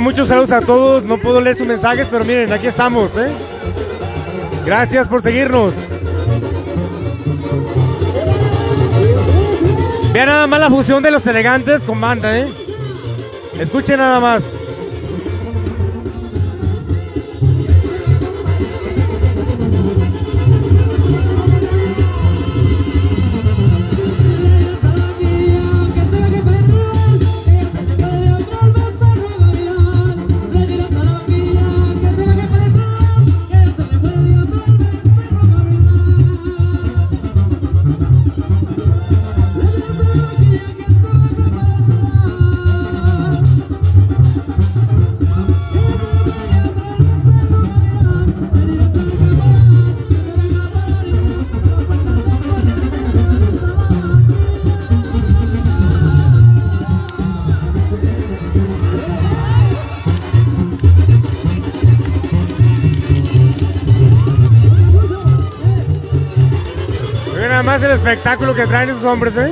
Muchos saludos a todos. No puedo leer sus mensajes, pero miren, aquí estamos, ¿eh? Gracias por seguirnos. Vean nada más la fusión de los elegantes con banda, ¿eh? Escuchen nada más. espectáculo que traen esos hombres, ¿eh?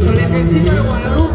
sobre el sencillo de Guadalupe.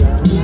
love.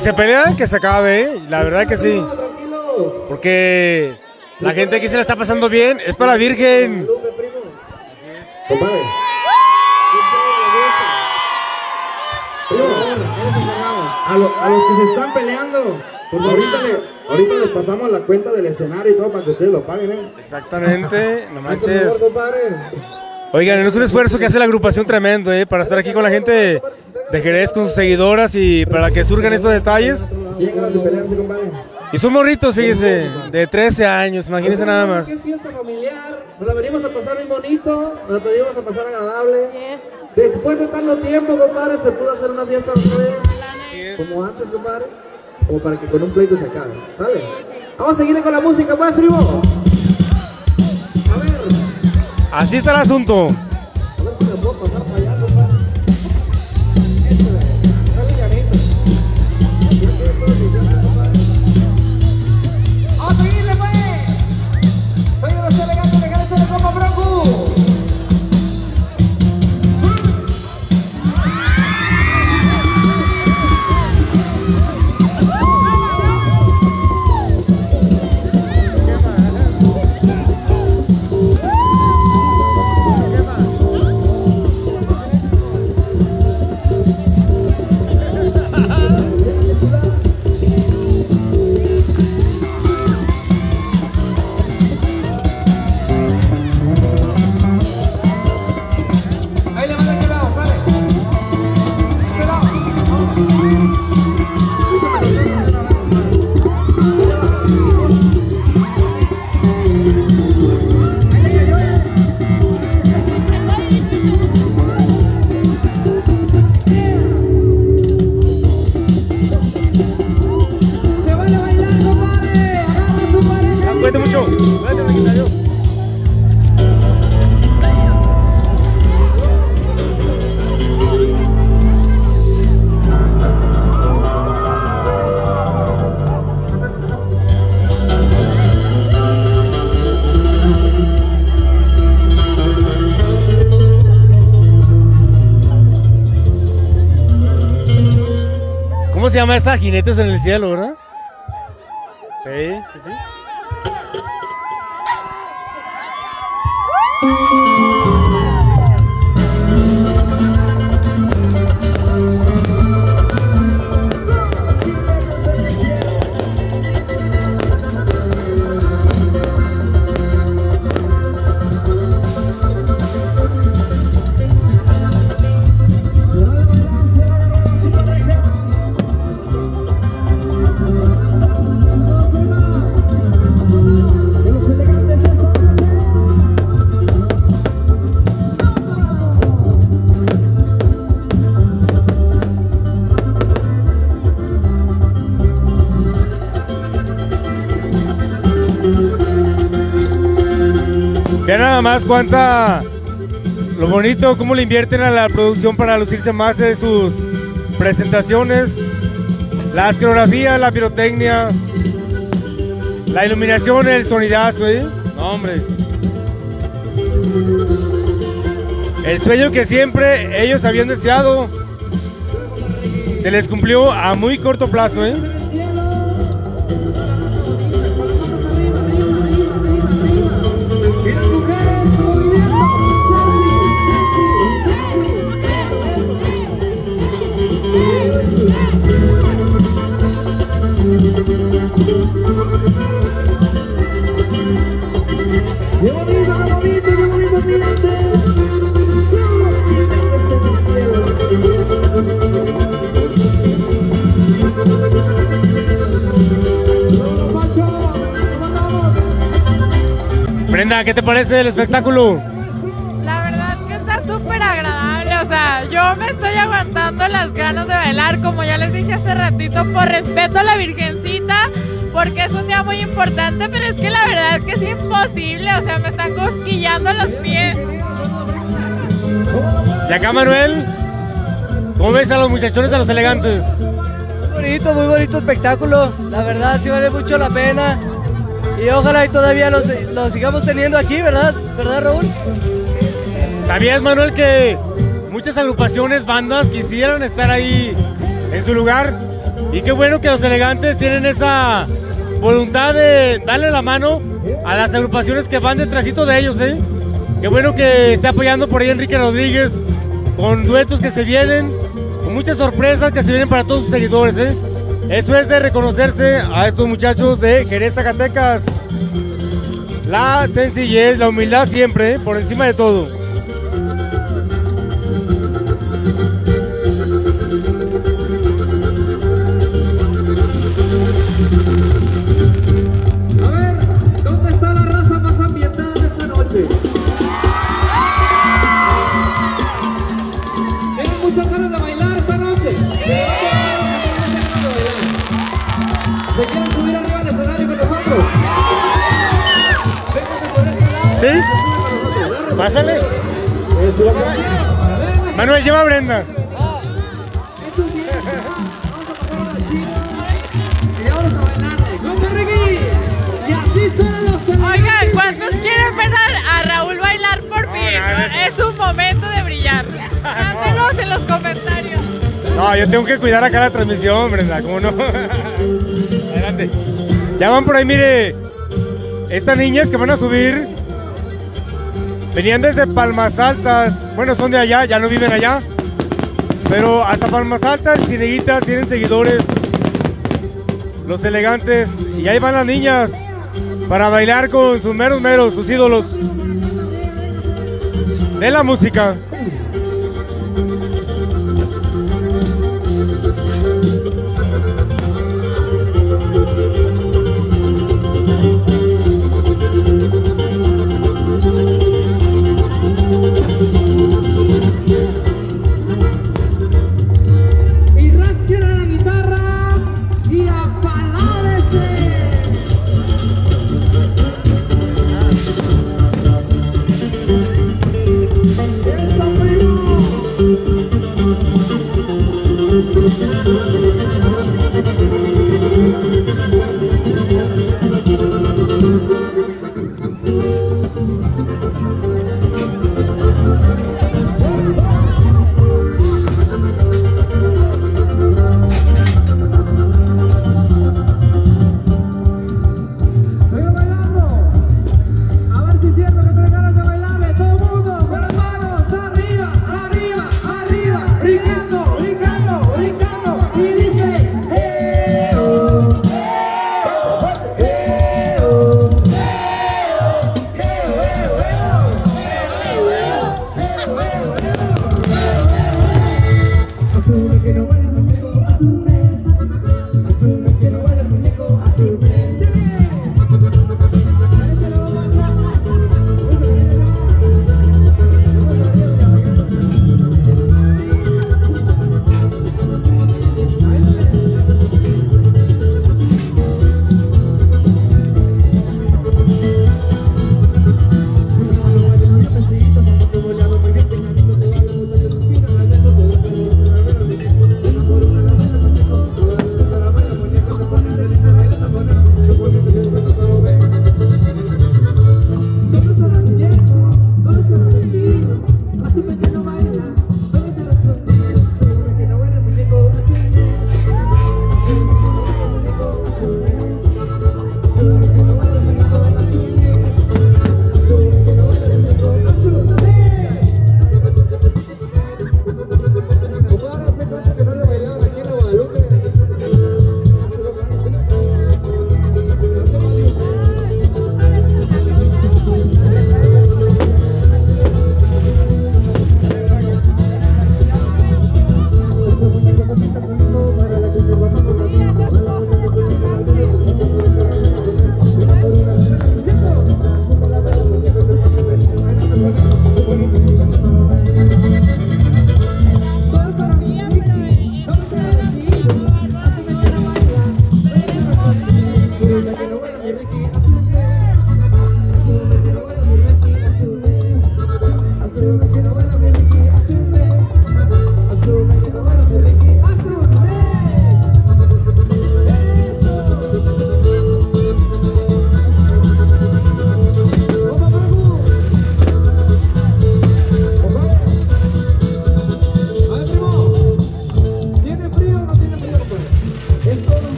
Se pelean, que se acabe, ¿eh? La verdad que sí. Porque la gente aquí se la está pasando bien. Es para la Virgen. Compadre. A, lo- a los que se están peleando, por favor, ahorita, le- ahorita les pasamos la cuenta del escenario y todo para que ustedes lo paguen, ¿eh? Exactamente, no manches. Oigan, es un esfuerzo que hace la agrupación tremendo, ¿eh? Para estar aquí con la gente de Jerez, con sus seguidoras y para que surjan estos detalles. Y son morritos, fíjense, de 13 años, imagínense nada más. Es fiesta familiar, nos la venimos a pasar bien bonito, nos la venimos a pasar agradable. Después de tanto tiempo, compadre, se pudo hacer una fiesta otra vez, como antes, compadre, o para que con un pleito se acabe, ¿sale? Vamos a seguir con la música, más primo. Así está el asunto. Jinetes en el cielo, ¿verdad? Cuánta. Lo bonito, cómo le invierten a la producción para lucirse más de sus presentaciones. Las coreografías, la pirotecnia, la iluminación, el sonidazo, ¿eh? No, hombre. El sueño que siempre ellos habían deseado se les cumplió a muy corto plazo, ¿eh? ¿Qué te parece el espectáculo? La verdad que está súper agradable, o sea, yo me estoy aguantando las ganas de bailar, como ya les dije hace ratito, por respeto a la Virgencita, porque es un día muy importante, pero es que la verdad es que es imposible, o sea, me están cosquillando los pies. Y acá, Manuel, ¿cómo ves a los muchachones, a los elegantes? Muy bonito, muy bonito espectáculo. La verdad, sí vale mucho la pena y ojalá y todavía los, los sigamos teniendo aquí, ¿verdad? ¿Verdad, Raúl? ¿Sabías, Manuel, que muchas agrupaciones, bandas quisieran estar ahí en su lugar? Y qué bueno que los elegantes tienen esa voluntad de darle la mano a las agrupaciones que van detrásito de ellos, ¿eh? Qué bueno que esté apoyando por ahí Enrique Rodríguez con duetos que se vienen, con muchas sorpresas que se vienen para todos sus seguidores, ¿eh? Esto es de reconocerse a estos muchachos de Jerez Zacatecas. La sencillez, la humildad siempre, por encima de todo. Pásale. Manuel, lleva a Brenda. Oigan, ¿cuántos quieren ver a, Raúl bailar por fin? es un momento de brillar. Mándenos en los comentarios. No, yo tengo que cuidar acá la transmisión, Brenda, ¿cómo no? Adelante. Ya van por ahí, mire. Estas niñas que van a subir Venían desde Palmas Altas, bueno, son de allá, ya no viven allá, pero hasta Palmas Altas, Cineguitas tienen seguidores, los elegantes, y ahí van las niñas para bailar con sus meros meros, sus ídolos. De la música.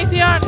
definición.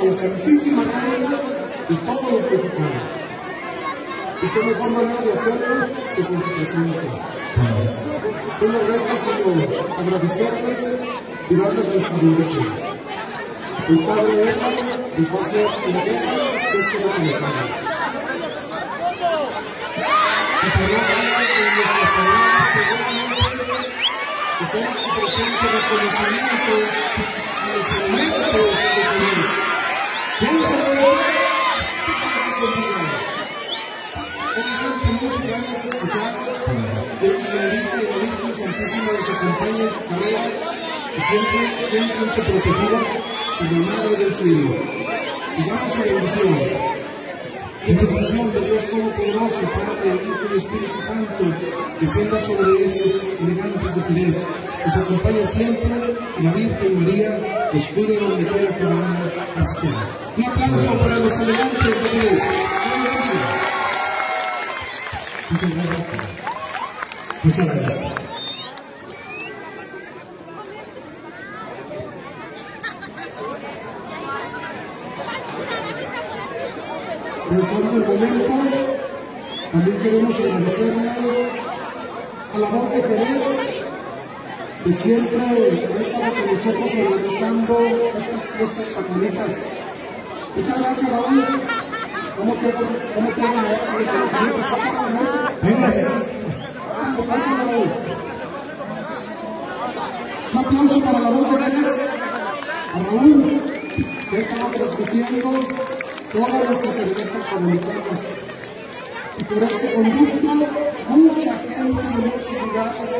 A la Santísima Reina y todos los mexicanos. Y qué mejor manera de hacerlo que con su presencia. ¿Qué nos resta agradecerles y darles nuestra bendición? El Padre Eva les va a hacer entrega de este reconocimiento. Y parroquia de nuestra Señora, que buenamente que ponga presente reconocimiento a los elementos de Dios. ¿Vamos a bendiga. Elegante música hemos escuchado. Dios los bendiga y la Virgen Santísima nos acompañe en su carrera y siempre siéntanse protegidas por la Madre del Cielo. Les damos su bendición. Tu bendición de Dios Todopoderoso, Padre, Hijo y Espíritu Santo, descienda sobre estos elegantes de Pérez. Los acompañe siempre y la Virgen María los cuide donde quiera que vayan, así sea. Un aplauso para los elegantes de bendiga. Muchas gracias. Muchas gracias. Aprovechando el momento, también queremos agradecerle a la voz de Jerez, que siempre ha estado con nosotros organizando estas fiestas. Muchas gracias, Raúl. ¿Cómo te cómo te va el reconocimiento? Pásale, ¿no? Pásale, Raúl. Un aplauso para la voz de Jerez, Raúl, que ha estado transmitiendo todas nuestras evidencias comunitarias. Y por ese conducto, mucha gente de muchos lugares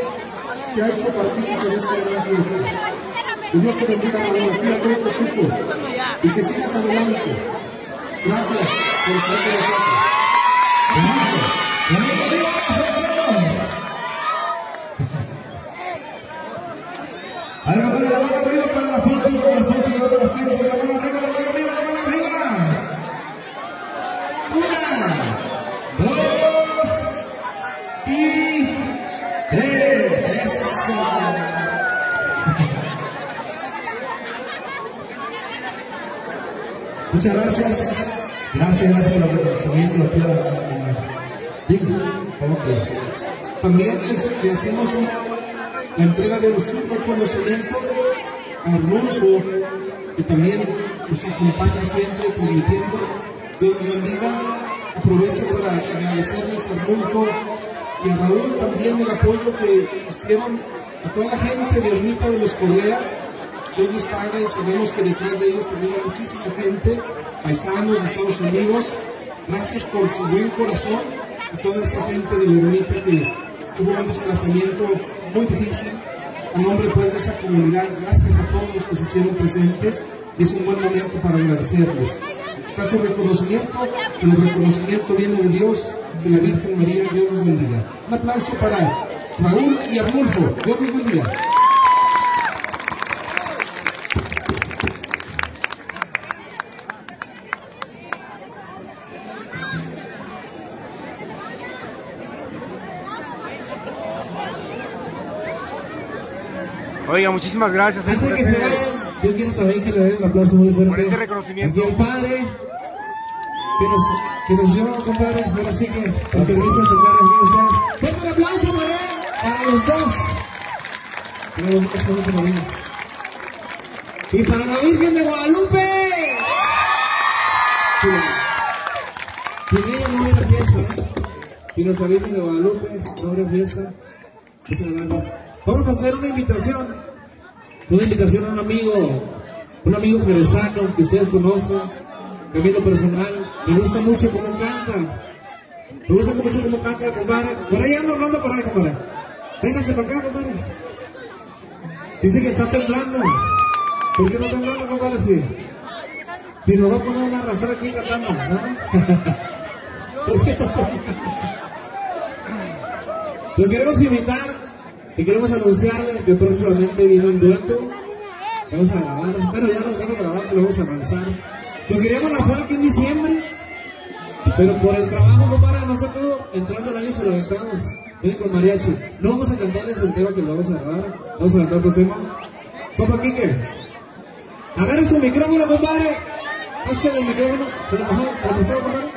que ha hecho partícipe de esta gran fiesta. Y Dios te bendiga, Raúl, aquí a todo tu equipo. Y que sigas adelante. Gracias por estar con nosotros. A ver, para la mano arriba, para la foto, para la foto, para la mano arriba, la mano Muchas gracias. Gracias, gracias por reconocimiento aquí a la- Digo. También le hacemos una, la entrega de un reconocimiento a Arnulfo, que también nos acompaña siempre transmitiendo. Dios los bendiga. Aprovecho para agradecerles a Arnulfo y a Raúl también el apoyo que hicieron a toda la gente de Ermita de los Correa. Les paga y sabemos que detrás de ellos también hay muchísima gente, paisanos de Estados Unidos. Gracias por su buen corazón a toda esa gente de la Ermita que tuvo un desplazamiento muy difícil. A nombre pues de esa comunidad, gracias a todos los que se hicieron presentes y es un buen momento para agradecerles. Está su reconocimiento, pero el reconocimiento viene de Dios, de la Virgen María, Dios los bendiga. Un aplauso para Raúl y Arnulfo, Dios los bendiga. Oiga, muchísimas gracias. Antes de que se este- vayan, Yo quiero también que le den un aplauso muy fuerte. Por ese reconocimiento. Aquí al padre que nos, que nos dio, compadre. Ahora sí que el permiso de tocar aquí a ustedes. Fuerte el aplauso para él, para los dos. Y para la Virgen de Guadalupe. Sin ella no hubiera fiesta, ¿eh? Y nuestra Virgen de Guadalupe no habrá fiesta. Muchas gracias. Vamos a hacer una invitación. Una invitación a un amigo, un amigo jerezano que ustedes conocen, mi amigo personal. Me gusta mucho cómo canta. Me gusta mucho cómo canta, compadre. Por ahí ando hablando por ahí, compadre. Véngase para acá, compadre. Dice que está temblando. ¿Por qué no temblando, compadre? Sí. Si nos va a poner una arrastrar aquí cantando, ¿no? ¿Por qué está temblando? Lo queremos invitar y queremos anunciarle que próximamente viene un dueto. Vamos a grabar. Bueno, ya lo tengo grabado, lo vamos a lanzar. Lo queríamos lanzar aquí en diciembre. Pero por el trabajo, compadre, no se pudo. Entrando el año se lo aventamos. Viene con mariachi. No vamos a cantarles el tema que lo vamos a grabar. Vamos a cantar otro tema. Papá Quique. Agarre su micrófono, compadre. Pásale el micrófono. Se lo bajó. ¿Lo compadre?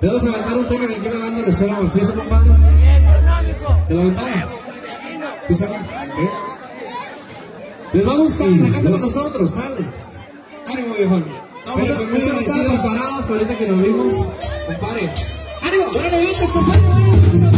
Le vamos a levantar un tema que aquí grabando le suena macizo, compadre. ¿Te lo aventamos? ¿Sí sabes? ¿Eh? Les va a gustar, la gente con nosotros, sale. Ánimo, viejón. No, pero muy agradecidos parados ahorita que nos vimos. Compadre. ¡Ánimo! ¡Buenas noches, compadre!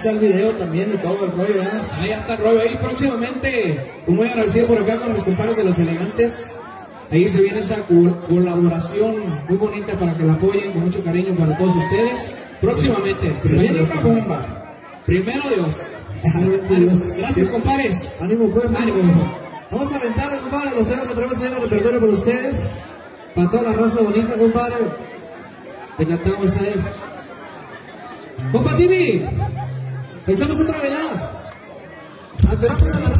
Está el video también y todo el rollo, ¿verdad? Ahí ya está el rollo. Ahí próximamente, muy agradecido por acá con mis compadres de los elegantes. Ahí se viene esa co- colaboración muy bonita para que la apoyen con mucho cariño para todos ustedes. Próximamente. Se primero viene una bomba. Primero Dios. Dios. Gracias, compadres. Ánimo, pues. Ánimo, ánimo. Vamos a aventar, compadre, los temas que traemos ahí en el repertorio para ustedes. Para toda la raza bonita, compadre. Te cantamos ahí. Compa Tibi, pensamos otra velada. Esperamos a la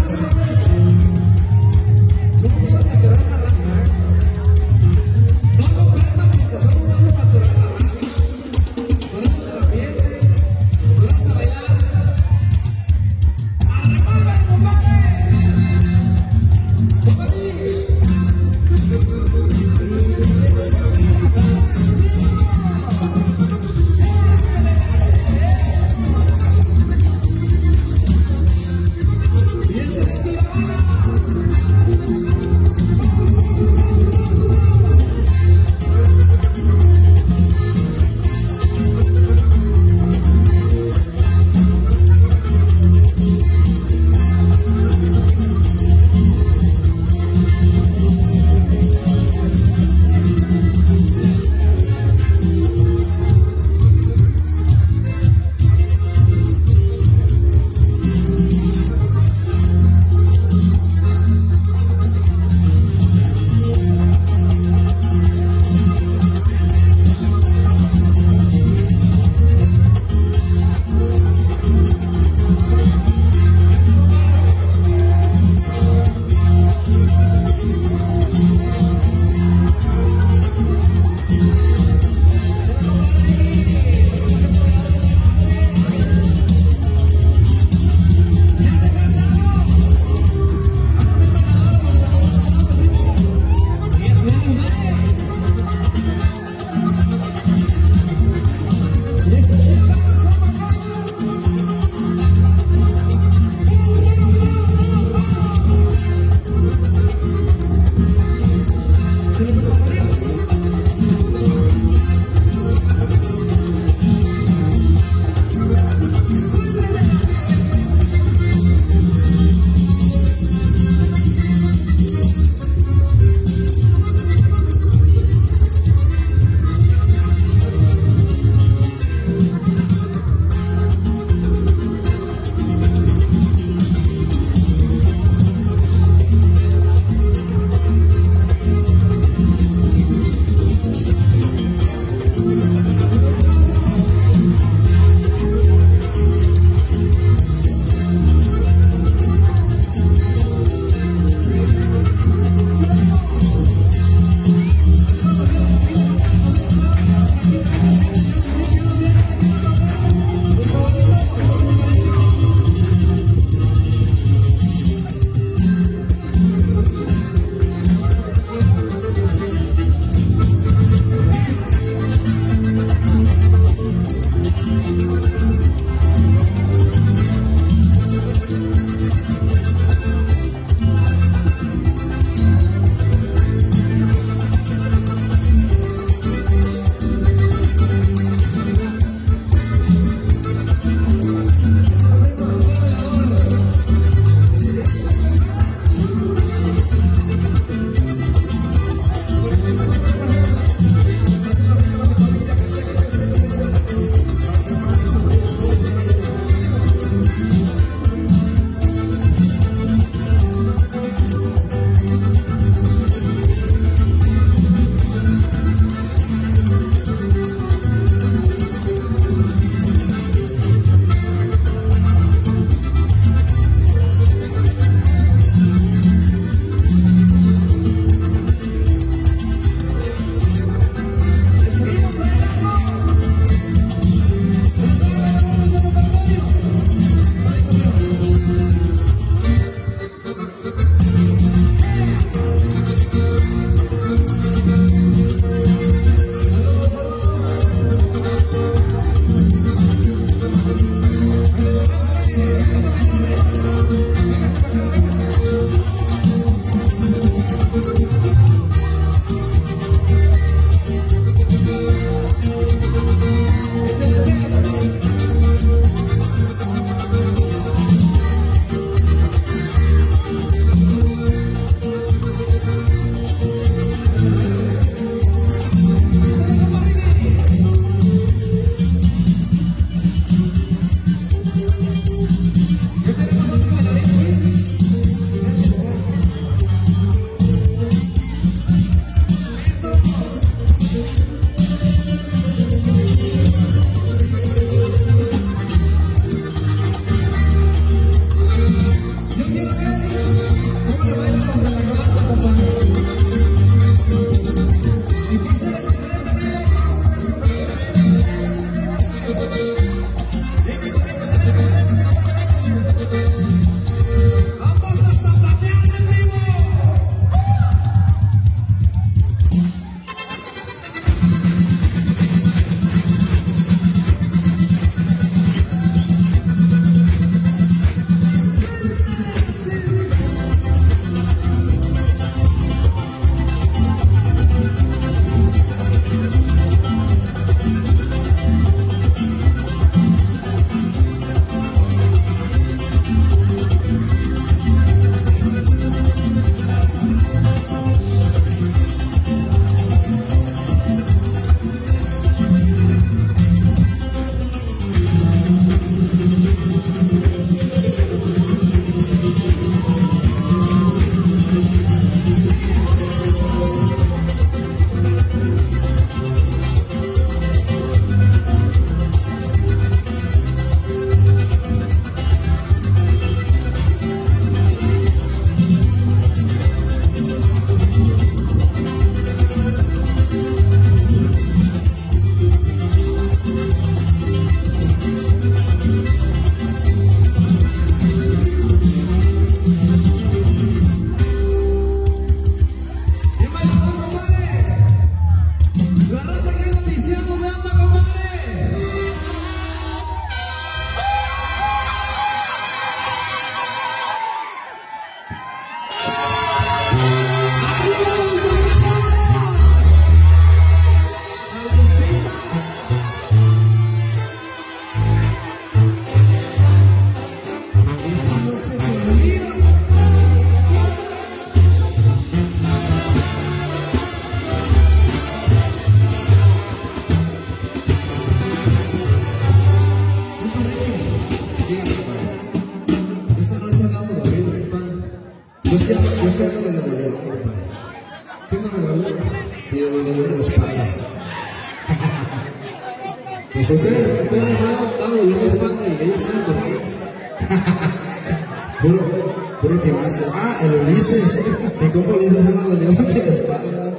Compa Ulises anda doliendo de la espalda.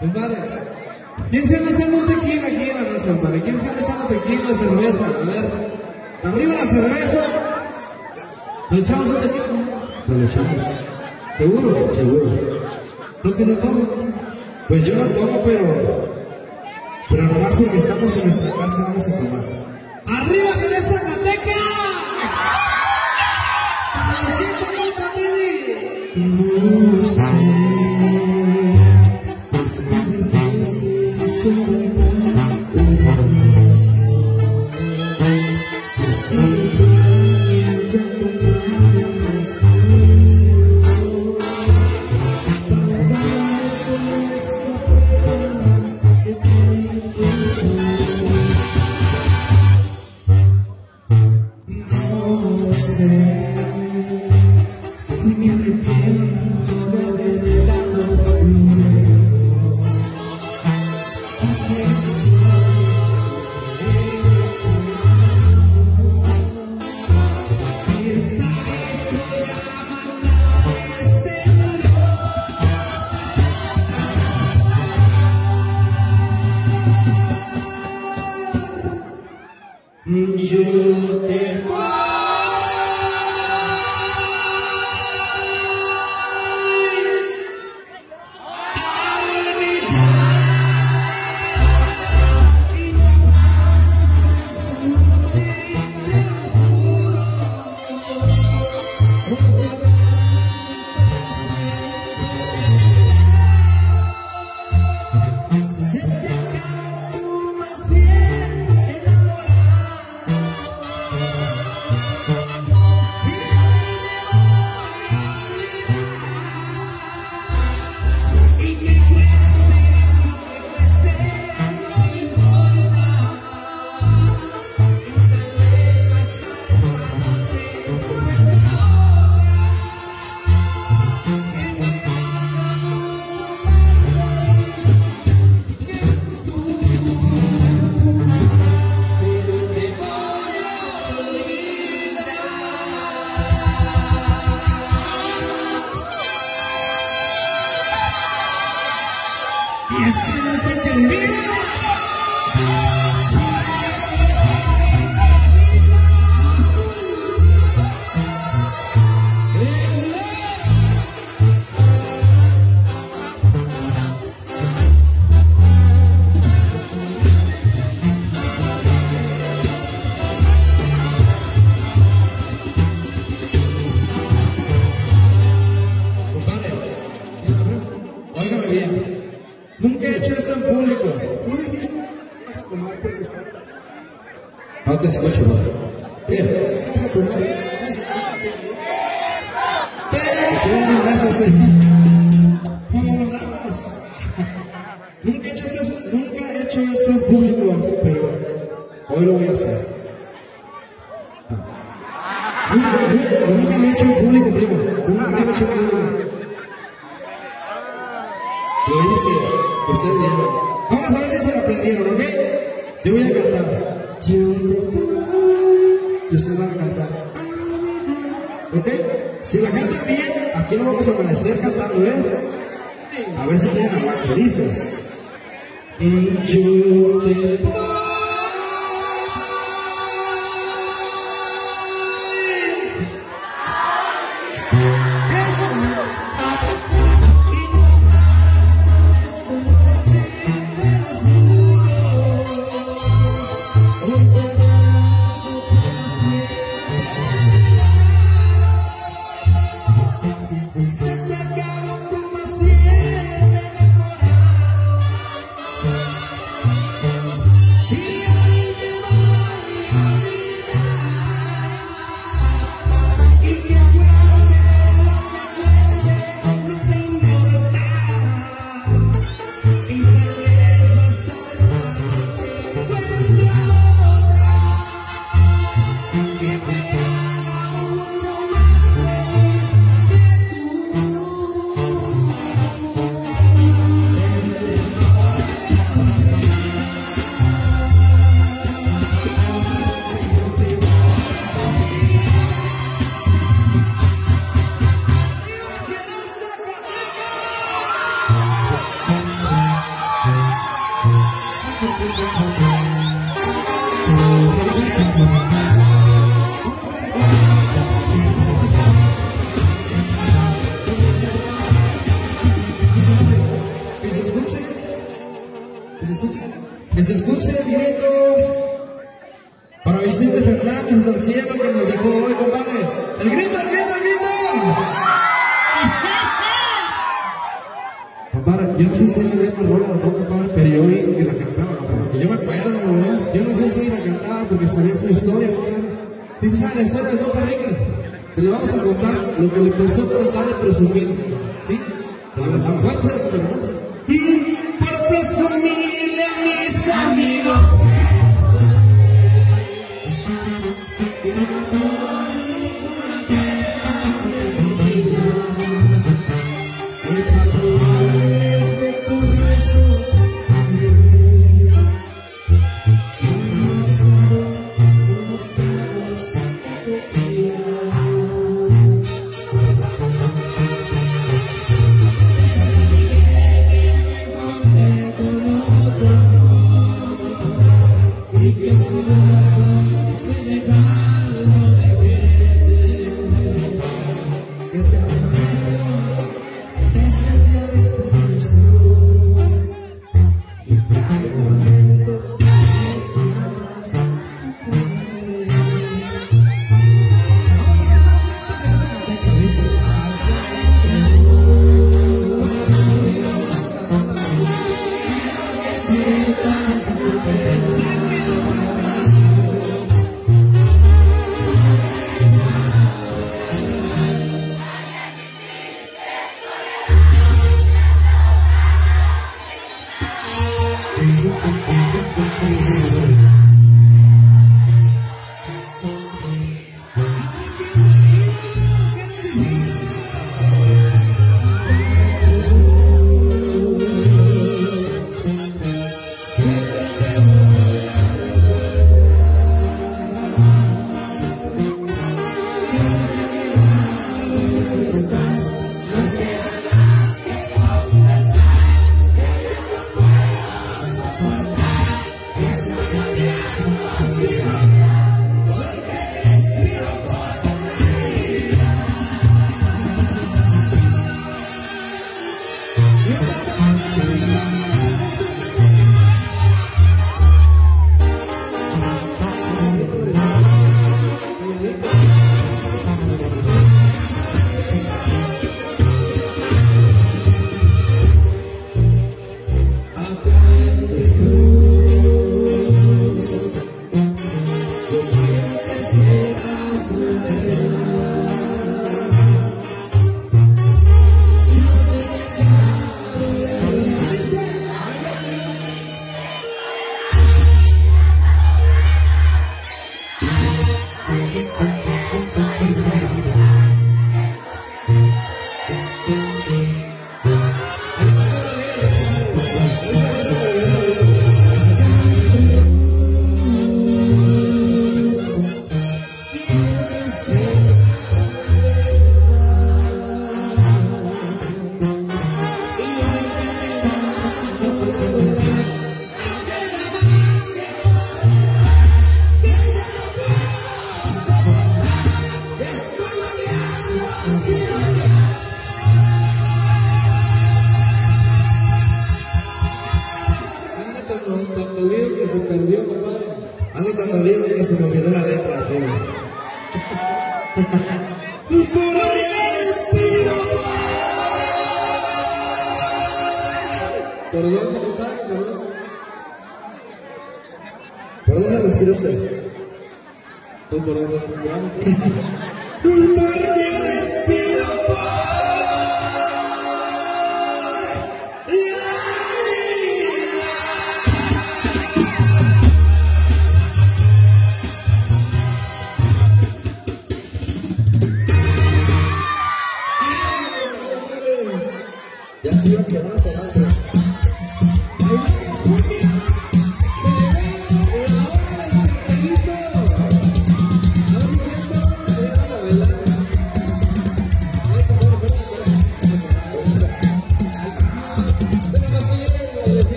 Compadre, ¿quién se anda echando un tequila aquí en la noche, compadre? ¿Quién se anda echando tequila, cerveza? A ver, arriba la cerveza. ¿Le echamos un tequila? No le echamos. ¿Seguro? Seguro. ¿No que no tomo? Pues yo no tomo, pero... Pero nomás porque estamos en nuestra casa vamos a tomar. Gracias. Nunca he hecho esto, nunca he hecho esto en público, pero hoy lo voy a hacer. A ver si te aguante, dice. Y yo